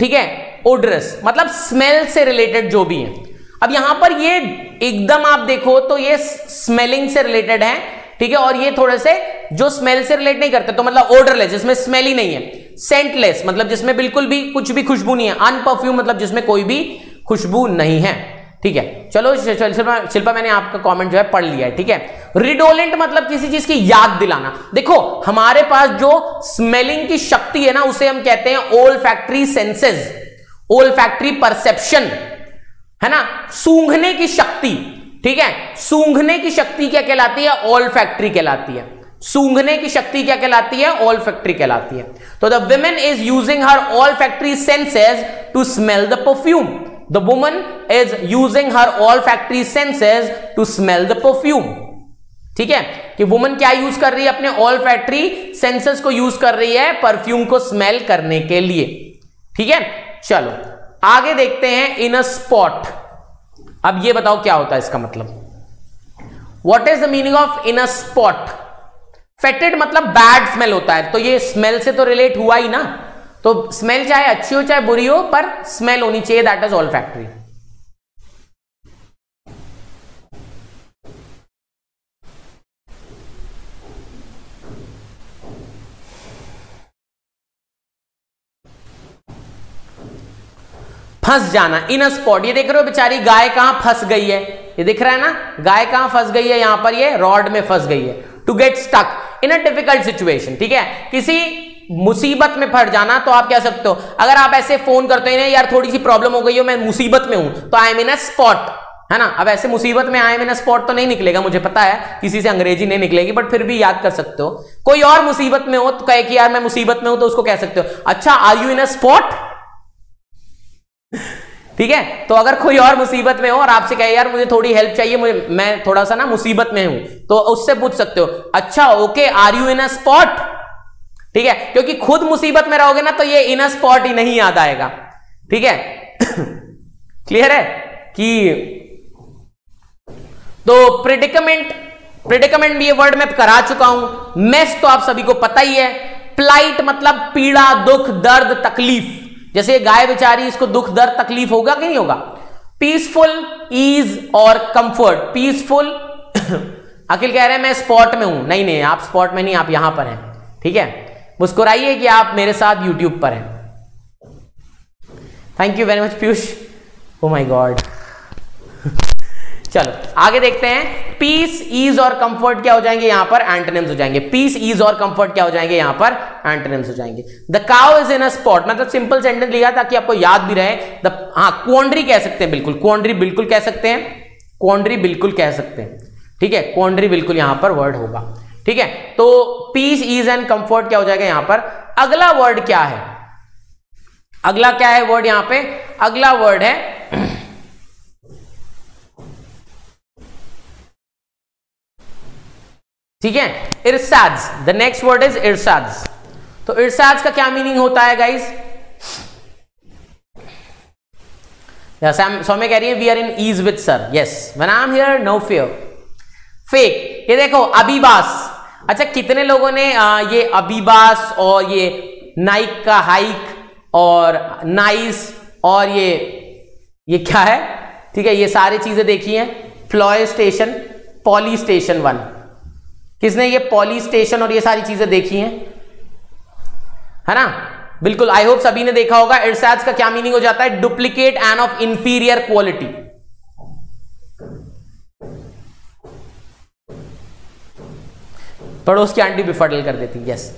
ठीक है ओडरस मतलब स्मेल से रिलेटेड जो भी है। अब यहाँ पर ये एकदम आप देखो तो ये स्मेलिंग से रिलेटेड है। ठीक है? और ये थोड़े से जो स्मेल से रिलेट नहीं करते तो मतलब ऑर्डरलेस जिसमें स्मेल ही नहीं है। सेंटलेस मतलब जिसमें बिल्कुल भी कुछ भी खुशबू नहीं है। अनपरफ्यूम मतलब जिसमें कोई भी खुशबू नहीं है। ठीक है? चलो शिल्पा शिल्पा, मैंने आपका कमेंट जो है पढ़ लिया है, ठीक है? रिडोलेंट मतलब किसी चीज़ की याद दिलाना। देखो, हमारे पास जो स्मेलिंग की शक्ति है ना, उसे हम कहते हैं olfactory senses olfactory perception है ना? सूंघने की शक्ति। ठीक है? सूंघने की शक्ति क्या कहलाती है? ऑल फैक्ट्री कहलाती है। सूंघने की शक्ति क्या कहलाती है? ऑल फैक्ट्री कहलाती है। तो the women is using her olfactory senses to smell the perfume the woman is using her olfactory senses to smell the perfume ठीक है? कि वुमन क्या यूज़ कर रही है? अपने ऑल फैक्ट्री सेंसेस को यूज़ कर रही है परफ्यूम को स्मेल करने के लिए। ठीक है? चलो, आगे देखते हैं इन अ स्पॉट अब ये बताओ क्या होता है इसका मतलब? What is the meaning of in a spot fetid मतलब बैड स्मेल होता है। तो ये स्मेल से तो रिलेट हुआ ही ना। तो स्मेल चाहे अच्छी हो, चाहे बुरी हो, पर स्मेल होनी चाहिए दैट इज़ ऑल फैक्ट्री फंस जाना। इन स्पॉट ये देख रहे हो बेचारी गाय कहाँ फंस गई है? ये दिख रहा है ना? गाय कहाँ फंस गई है? यहाँ पर ये रॉड में फंस गई है। To get stuck in a difficult situation ठीक है? किसी मुसीबत में फट जाना तो आप कह सकते हो। अगर आप ऐसे फ़ोन करते हो यार थोड़ी सी प्रॉब्लम हो गई हो, मैं मुसीबत में हूँ। तो I am in a spot है ना? अब ऐसे मुसीबत में आई एम इन स्पॉट तो नहीं निकलेगा, मुझे पता है। किसी से अंग्रेज़ी नहीं निकलेगी बट फिर भी याद कर सकते हो। कोई और मुसीबत में हो तो कहे कि यार, मैं मुसीबत में हूँ तो उसको कह सकते हो। अच्छा are you in a spot ठीक है? तो अगर कोई और मुसीबत में हो और आपसे कहे, यार, मुझे थोड़ी हेल्प चाहिए, मुझे, मैं थोड़ा सा ना मुसीबत में हूँ। तो उससे पूछ सकते हो अच्छा okay are you in a spot ठीक है? क्योंकि खुद मुसीबत में रहोगे ना तो ये इन अ स्पॉट ही नहीं याद आएगा। ठीक है? क्लियर है? कि तो प्रिडिकमेंट प्रिडिकमेंट भी ये वर्ड मैं करा चुका हूँ। मेस तो आप सभी को पता ही है। प्लाइट मतलब पीड़ा, दुख, दर्द, तकलीफ़। जैसे गाय बेचारी, इसको दुख, दर्द, तकलीफ़ होगा कि नहीं होगा? पीसफुल ईज और कंफर्ट पीसफुल अखिल कह रहे हैं, मैं स्पॉट में हूँ. नहीं नहीं, आप स्पॉट में नहीं, आप यहाँ पर हैं। ठीक है? मुस्कुराइए कि आप मेरे साथ यूट्यूब पर हैं। Thank you very much Piyush oh my God चलो, आगे देखते हैं। पीस ईज और कंफर्ट क्या हो जाएँगे? यहाँ पर एंटोनिम्स हो जाएँगे। पीस ईज और कंफर्ट क्या हो जाएँगे? यहाँ पर एंटोनिम्स हो जाएँगे। The cow is in a spot मतलब सिंपल सेंटेंस लिखा ताकि आपको याद भी रहे। द हाँ क्वांड्री कह सकते हैं, बिल्कुल। क्वांड्री बिल्कुल कह सकते हैं। क्वांड्री बिल्कुल कह सकते हैं। ठीक है? क्वांड्री बिल्कुल यहाँ पर वर्ड होगा। ठीक है? तो पीस ईज एंड कंफर्ट क्या हो जाएगा यहाँ पर? अगला वर्ड क्या है? अगला क्या है वर्ड यहाँ पे? अगला वर्ड है ठीक है? Ersatz the next word is ersatz तो इरसाज का क्या मीनिंग होता है गाइज़ सौम्य कह रही है we are in ease with sir yes one I hear no fear fake ये देखो अबीबास अच्छा कितने लोगों ने आ, ये अबीबास और ये नाइक का हाइक और नाइस और ये ये क्या है? ठीक है ये सारी चीज़ें देखी हैं। फ्लॉय स्टेशन पॉली स्टेशन वन किसने ये पॉली स्टेशन और ये सारी चीज़ें देखी हैं? है ना? बिल्कुल आई होप सभी ने देखा होगा इर्साज का क्या मीनिंग हो जाता है? Duplicate and of inferior quality पड़ोस की आंटी बिफडल कर देती यस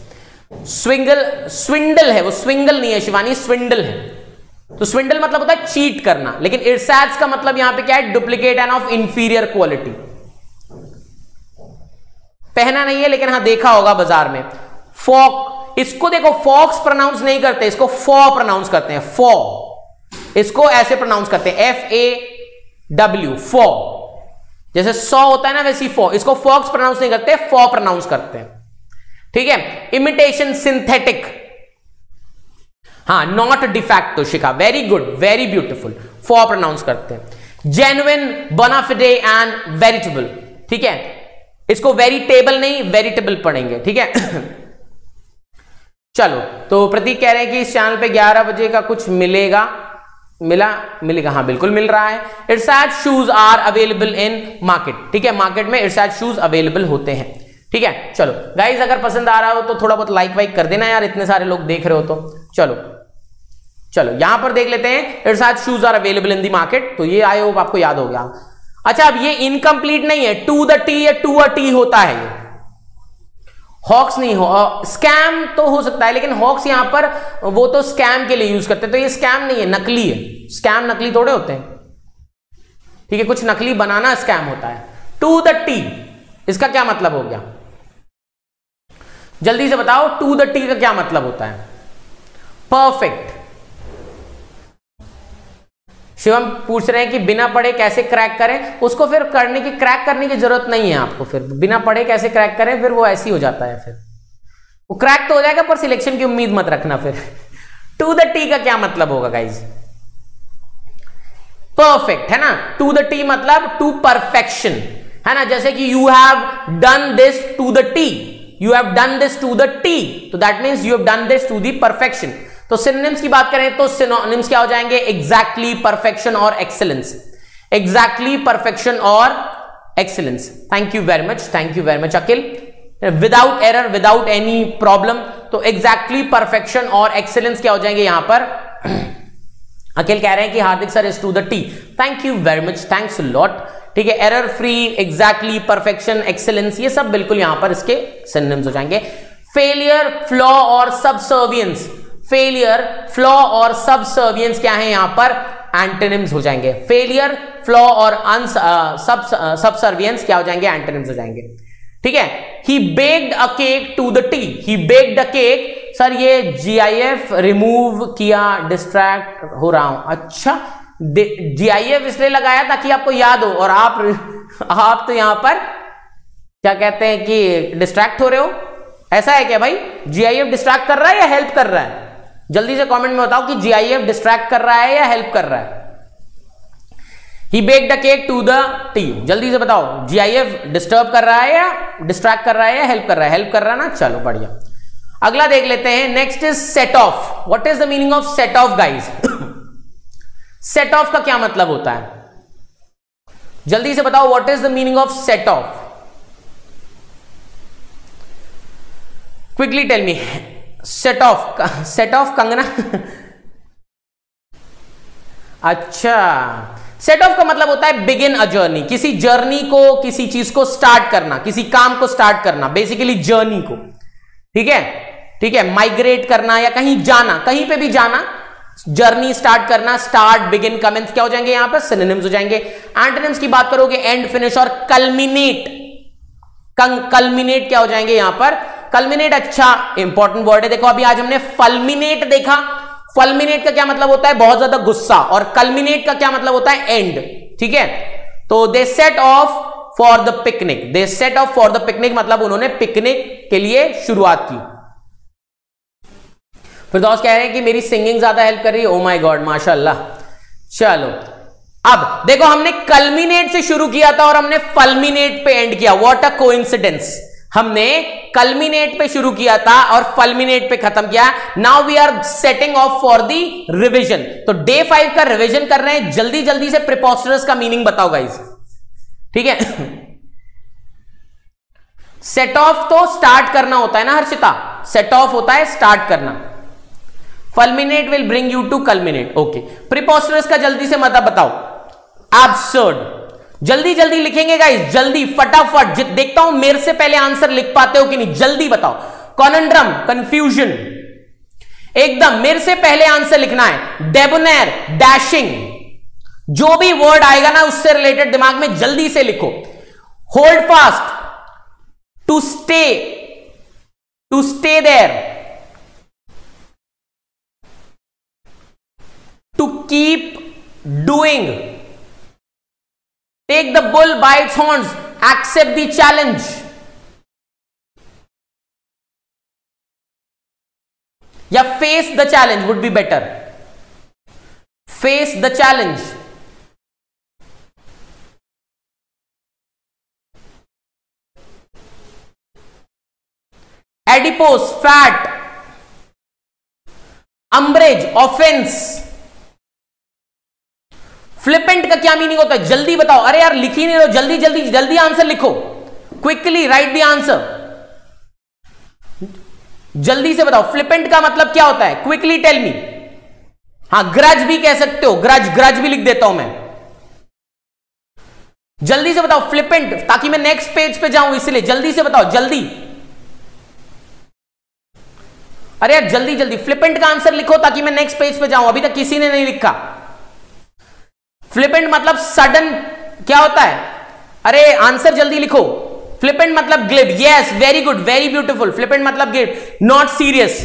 स्विंगल स्विंडल है, वो स्विंगल नहीं है शिवानी स्विंडल है. तो स्विंडल मतलब होता है चीट करना, लेकिन इर्साज का मतलब यहाँ पे क्या है? Duplicate and of inferior quality पहना नहीं है, लेकिन हाँ देखा होगा बाज़ार में। फॉक, इसको देखो, फॉक्स प्रोनाउंस नहीं करते, इसको फॉ प्रोनाउंस करते हैं, फॉ। इसको ऐसे प्रोनाउंस करते हैं एफ़ ए डब्ल्यू फॉ। जैसे सौ होता है ना, वैसी फॉ। इसको फॉक्स प्रोनाउंस नहीं करते, फॉ प्रोनाउंस करते हैं। ठीक है? इमिटेशन सिंथेटिक हाँ not de facto Shikha. Very good very beautiful फॉ प्रोनाउंस करते हैं। जेन्युइन बोनाफिडे एंड वेरिटेबल ठीक है? इसको वेरिटेबल नहीं वेरिटेबल पढ़ेंगे, ठीक है? चलो तो प्रतीक कह रहे हैं कि इस चैनल पे 11 बजे का कुछ मिलेगा। मिला? मिलेगा हाँ बिल्कुल मिल रहा है। Ersatz shoes are available in market ठीक है? मार्केट में इर्साद शूज़ अवेलेबल होते हैं, ठीक है? चलो गाइज़ अगर पसंद आ रहा हो तो थोड़ा बहुत लाइक वाइक कर देना यार, इतने सारे लोग देख रहे हो तो। चलो चलो, यहाँ पर देख लेते हैं ersatz shoes are available in the market तो ये आए हो, आपको याद हो गया। अच्छा अब ये इनकम्प्लीट नहीं है. टू द टी या टू अ टी होता है ये. हॉक्स नहीं हो स्कैम तो हो सकता है, लेकिन हॉक्स यहाँ पर वो तो स्कैम के लिए यूज़ करते हैं तो ये स्कैम नहीं है, नकली है. स्कैम नकली थोड़े होते हैं. ठीक है, कुछ नकली बनाना स्कैम होता है. टू द टी इसका क्या मतलब हो गया? जल्दी से बताओ टू द टी का क्या मतलब होता है? परफेक्ट शिवम पूछ रहे हैं कि बिना पढ़े कैसे क्रैक करें? उसको फिर करने की, क्रैक करने की ज़रूरत नहीं है आपको फिर। बिना पढ़े कैसे क्रैक करें, फिर वो ऐसी हो जाता है फिर। वो क्रैक तो हो जाएगा, पर सिलेक्शन की उम्मीद मत रखना फिर। टू द टी का क्या मतलब होगा गाइज़ परफेक्ट है ना? टू द टी मतलब टू परफेक्शन है ना? जैसे कि you have done this to the T you have done this to the T तो that means you have done this to the perfection तो सिनोनिम्स की बात करें तो सिनोनिम्स क्या हो जाएँगे? एग्जैक्टली परफेक्शन और एक्सेलेंस एग्जैक्टली परफेक्शन और excellence thank you very much thank you very much Akil without error without any problem तो एग्जैक्टली परफेक्शन और एक्सेलेंस क्या हो जाएँगे यहाँ पर? अखिल कह रहे हैं कि Hardik sir is to the T thank you very much thanks lot ठीक है error free exactly perfection excellence ये सब बिल्कुल यहाँ पर इसके सिनोनिम्स हो जाएँगे. फेलियर फ्लॉ और सबसर्वियंस फेलियर फ्लॉ और सबसर्वियंस क्या है यहाँ पर? एंटोनिम्स हो जाएँगे। फेलियर फ्लॉ और सब सबसर्वियंस क्या हो जाएँगे? एंटोनिम्स हो जाएँगे। ठीक है? He baked a cake to the tea he baked a cake sir ये जीआईएफ रिमूव किया डिस्ट्रैक्ट हो रहा हूँ। अच्छा जीआईएफ इसलिए लगाया ताकि आपको याद हो और आप आप तो यहाँ पर क्या कहते हैं कि डिस्ट्रैक्ट हो रहे हो? ऐसा है क्या भाई? जीआईएफ डिस्ट्रैक्ट कर रहा है या हेल्प कर रहा है? जल्दी से कमेंट में बताओ कि जीआईएफ डिस्ट्रैक्ट कर रहा है या हेल्प कर रहा है। He bake the cake to the T जल्दी से बताओ जीआईएफ डिस्टर्ब कर रहा है या डिस्ट्रैक्ट कर रहा है या हेल्प कर रहा है? हेल्प कर रहा है ना? चलो, बढ़िया। अगला देख लेते हैं। Next is set off what is the meaning of set off guys set off का क्या मतलब होता है? जल्दी से बताओ what is the meaning of set off quickly tell me set off set off Kangana. अच्छा। सेट ऑफ़ का मतलब होता है बिगिन अ जर्नी किसी जर्नी को, किसी चीज़ को स्टार्ट करना, किसी काम को स्टार्ट करना बेसिकली जर्नी को। ठीक है? ठीक है? माइग्रेट करना या कहीं जाना, कहीं पे भी जाना जर्नी स्टार्ट करना स्टार्ट बिगिन कमेंस क्या हो जाएँगे यहाँ पर? सिनेम्स हो जाएँगे। एंटोनिम्स की बात करोगे एंड फिनिश और कल्मिनेट कल्मिनेट क्या हो जाएँगे यहाँ पर? कल्मिनेट अच्छा इंपॉर्टेंट वर्ड है। देखो, अभी आज हमने फलमिनेट देखा। फलमिनेट का क्या मतलब होता है? बहुत ज़्यादा गुस्सा। और कल्मिनेट का क्या मतलब होता है? एंड ठीक है? तो they set off for the picnic they set off for the picnic मतलब उन्होंने पिकनिक के लिए शुरुआत की। फिर दोस्त कह रहे हैं कि मेरी सिंगिंग ज़्यादा हेल्प कर रही है। ओ माय गॉड माशाल्लाह। चलो। अब देखो, हमने कल्मिनेट से शुरू किया था और हमने फलमिनेट पे एंड किया। व्हाट अ कोइंसिडेंस हमने कल्मिनेट पे शुरू किया था और फलमिनेट पे खत्म किया। Now we are setting off for the revision तो डे फाइव का रिविजन कर रहे हैं। जल्दी जल्दी से प्रिपोस्टरस का मीनिंग बताओ गाइज़ ठीक है? सेट ऑफ़ तो स्टार्ट करना होता है ना, हर्षिता? सेट ऑफ़ होता है स्टार्ट करना। Culminate will bring you to culminate okay preposterous का जल्दी से मतलब बताओ। एब्सर्ड जल्दी जल्दी लिखेंगे गाइस जल्दी, फटाफट. देखता हूँ, मेरे से पहले आंसर लिख पाते हो कि नहीं? जल्दी बताओ. कॉनड्रम कंफ्यूजन एकदम, मेरे से पहले आंसर लिखना है. डेबोनेर डैशिंग जो भी वर्ड आएगा ना, उससे रिलेटेड दिमाग में जल्दी से लिखो. Hold fast to stay to stay there to keep doing Take the bull by its horns. Accept the challenge. Yeah, face the challenge would be better. Face the challenge. Adipose, fat. Umbrage, offense. Flippant का क्या meaning होता है? जल्दी बताओ। अरे यार, लिखी नहीं रहो जल्दी जल्दी जल्दी आंसर लिखो। क्विकली राइट द आंसर जल्दी से बताओ। फ्लिपेंट का मतलब क्या होता है? क्विकली टेल मी हाँ ग्रज भी कह सकते हो। ग्रज ग्रज भी लिख देता हूँ मैं। जल्दी से बताओ। फ्लिपेंट ताकि मैं नेक्स्ट पेज पे जाऊँ, इसलिए। जल्दी से बताओ। जल्दी। अरे यार, जल्दी जल्दी। फ्लिपेंट का आंसर लिखो, ताकि मैं नेक्स्ट पेज पे जाऊँ। अभी तक किसी ने नहीं लिखा। फ्लिपेंट मतलब सडन क्या होता है? अरे आंसर जल्दी लिखो। फ्लिपेंट मतलब glib yes very good very beautiful flippant मतलब ग्लिब नॉट सीरियस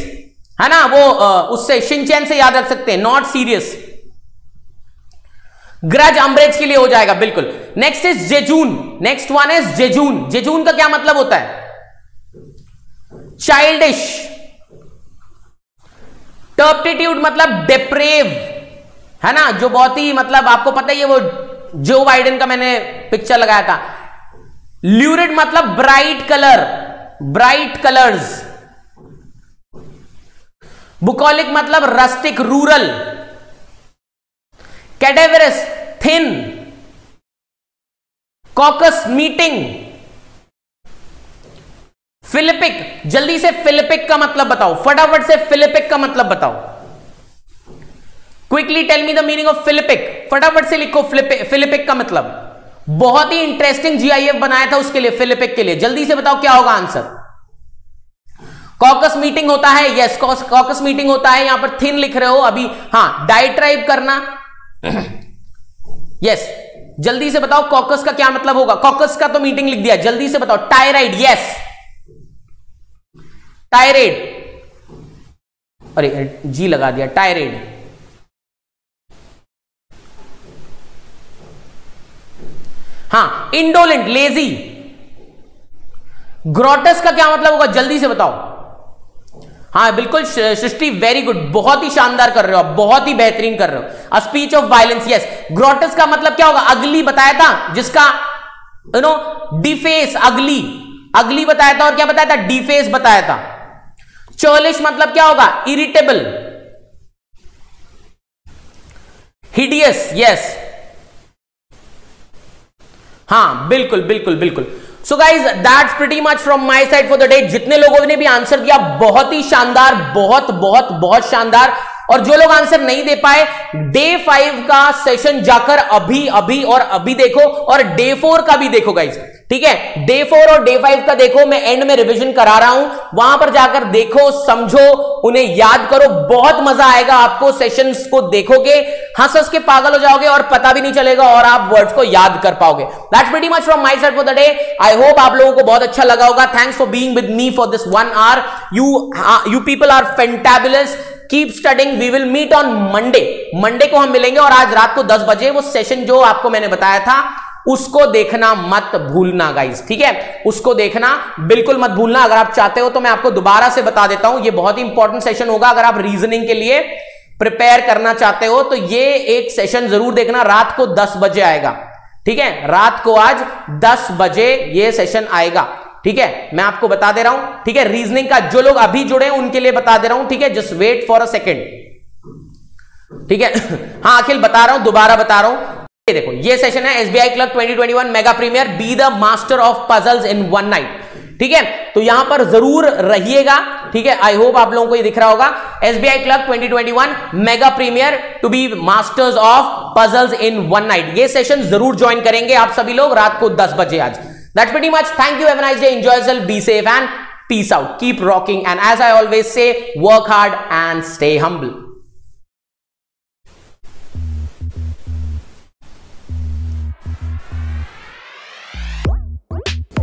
है ना? वो उससे शिंचैन से याद रख सकते हैं। नॉट सीरियस ग्रज अम्ब्रेज के लिए हो जाएगा, बिल्कुल। Next is jejune next one is jejune jejune का क्या मतलब होता है? चाइल्डिश टर्प्टीट्यूड मतलब डेप्रेव है ना? जो बहुत ही मतलब आपको पता ही है, वो जो बाइडेन का मैंने पिक्चर लगाया था। ल्यूरिड मतलब bright colour bright colours bucolic मतलब rustic rural cadaverous thin caucus meeting philippic जल्दी से फिलिपिक का मतलब बताओ। फटाफट से फिलिपिक का मतलब बताओ। Quickly tell me the meaning of philippic फटाफट से लिखो फिलिपिक का मतलब। बहुत ही इंटरेस्टिंग जीआईएफ बनाया था उसके लिए फिलिपिक के लिए। जल्दी से बताओ क्या होगा आंसर कॉकस मीटिंग होता है यस कॉकस मीटिंग होता है। यहाँ पर थिन लिख रहे हो, अभी हाँ डाइट्राइब करना। यस जल्दी से बताओ कॉकस का क्या मतलब होगा। कॉकस का तो मीटिंग लिख दिया, जल्दी से बताओ। टायराइड यस टायराइड अरे जी लगा दिया टायराइड हाँ इंडोलेंट लेजी ग्रोटस का क्या मतलब होगा? जल्दी से बताओ। हाँ बिल्कुल सृष्टि वेरी गुड बहुत ही शानदार कर रहे हो बहुत ही बेहतरीन कर रहे हो। A speech of violence yes grotesque का मतलब क्या होगा? अगली बताया था, जिसका यू नो डिफेस अगली। अगली बताया था और क्या बताया था? डिफेस बताया था। चौलिश मतलब क्या होगा? इरिटेबल हिडियस यस हाँ बिल्कुल बिल्कुल बिल्कुल। So guys that's pretty much from my side for the day जितने लोगों ने भी आंसर दिया, बहुत ही शानदार, बहुत बहुत बहुत शानदार। और जो लोग आंसर नहीं दे पाए डे फाइव का सेशन जाकर अभी अभी और अभी देखो, और डे फोर का भी देखो गाइज़ ठीक है? डे फोर और डे फाइव का देखो, मैं एंड में रिवीजन करा रहा हूँ। वहाँ पर जाकर देखो, समझो, उन्हें याद करो। बहुत मज़ा आएगा आपको सेशंस को देखोगे। हंस हंस के पागल हो जाओगे और पता भी नहीं चलेगा और आप वर्ड्स को याद कर पाओगे। That's very much from my side for the day I hope आप लोगों को बहुत अच्छा लगा होगा। Thanks for being with me for this one are you you people are fantabulous keep studying we will meet on Monday Monday को हम मिलेंगे और आज रात को 10 बजे वो सेशन जो आपको मैंने बताया था उसको देखना मत भूलना गाइस ठीक है? उसको देखना बिल्कुल मत भूलना। अगर आप चाहते हो तो मैं आपको दोबारा से बता देता हूँ, ये बहुत ही इंपॉर्टेंट सेशन होगा। अगर आप रीजनिंग के लिए प्रिपेयर करना चाहते हो तो ये एक सेशन ज़रूर देखना। रात को 10 बजे आएगा, ठीक है? रात को आज 10 बजे ये सेशन आएगा, ठीक है? मैं आपको बता दे रहा हूँ, ठीक है? रीजनिंग का जो लोग अभी जुड़े हैं, उनके लिए बता दे रहा हूँ, ठीक है? Just wait for a second ठीक है? हाँ अखिल बता रहा हूँ, दोबारा बता रहा हूँ। ये देखो, ये सेशन है SBI club 2021 mega premier be the master of puzzles in one night ठीक है? तो यहाँ पर ज़रूर रहिएगा, ठीक है? आई होप आप लोगों को ये दिख रहा होगा। SBI club 2021 mega premier to be masters of puzzles in one night ये सेशन ज़रूर ज्वाइन करेंगे आप सभी लोग रात को 10 बजे आज। That's pretty much thank you have nice day enjoy yourself be safe and peace out keep rocking. And as i always say, work hard and stay humble.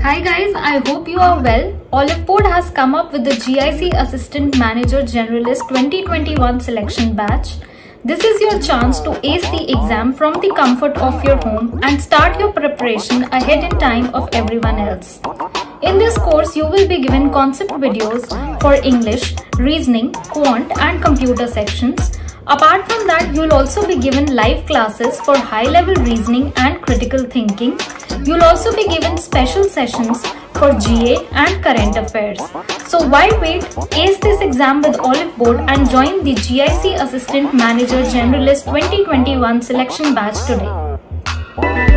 Hi guys, I hope you are well. Olive has come up with the GIC Assistant Manager Generalist 2021 selection batch. This is your chance to ace the exam from the comfort of your home and start your preparation ahead in time of everyone else. In this course, you will be given concept videos for English, reasoning, quant and computer sections Apart from that, you'll also be given live classes for high-level reasoning and critical thinking. You'll also be given special sessions for GA and current affairs. So why wait? Ace this exam with Olive Board and join the GIC Assistant Manager Generalist 2021 selection batch today.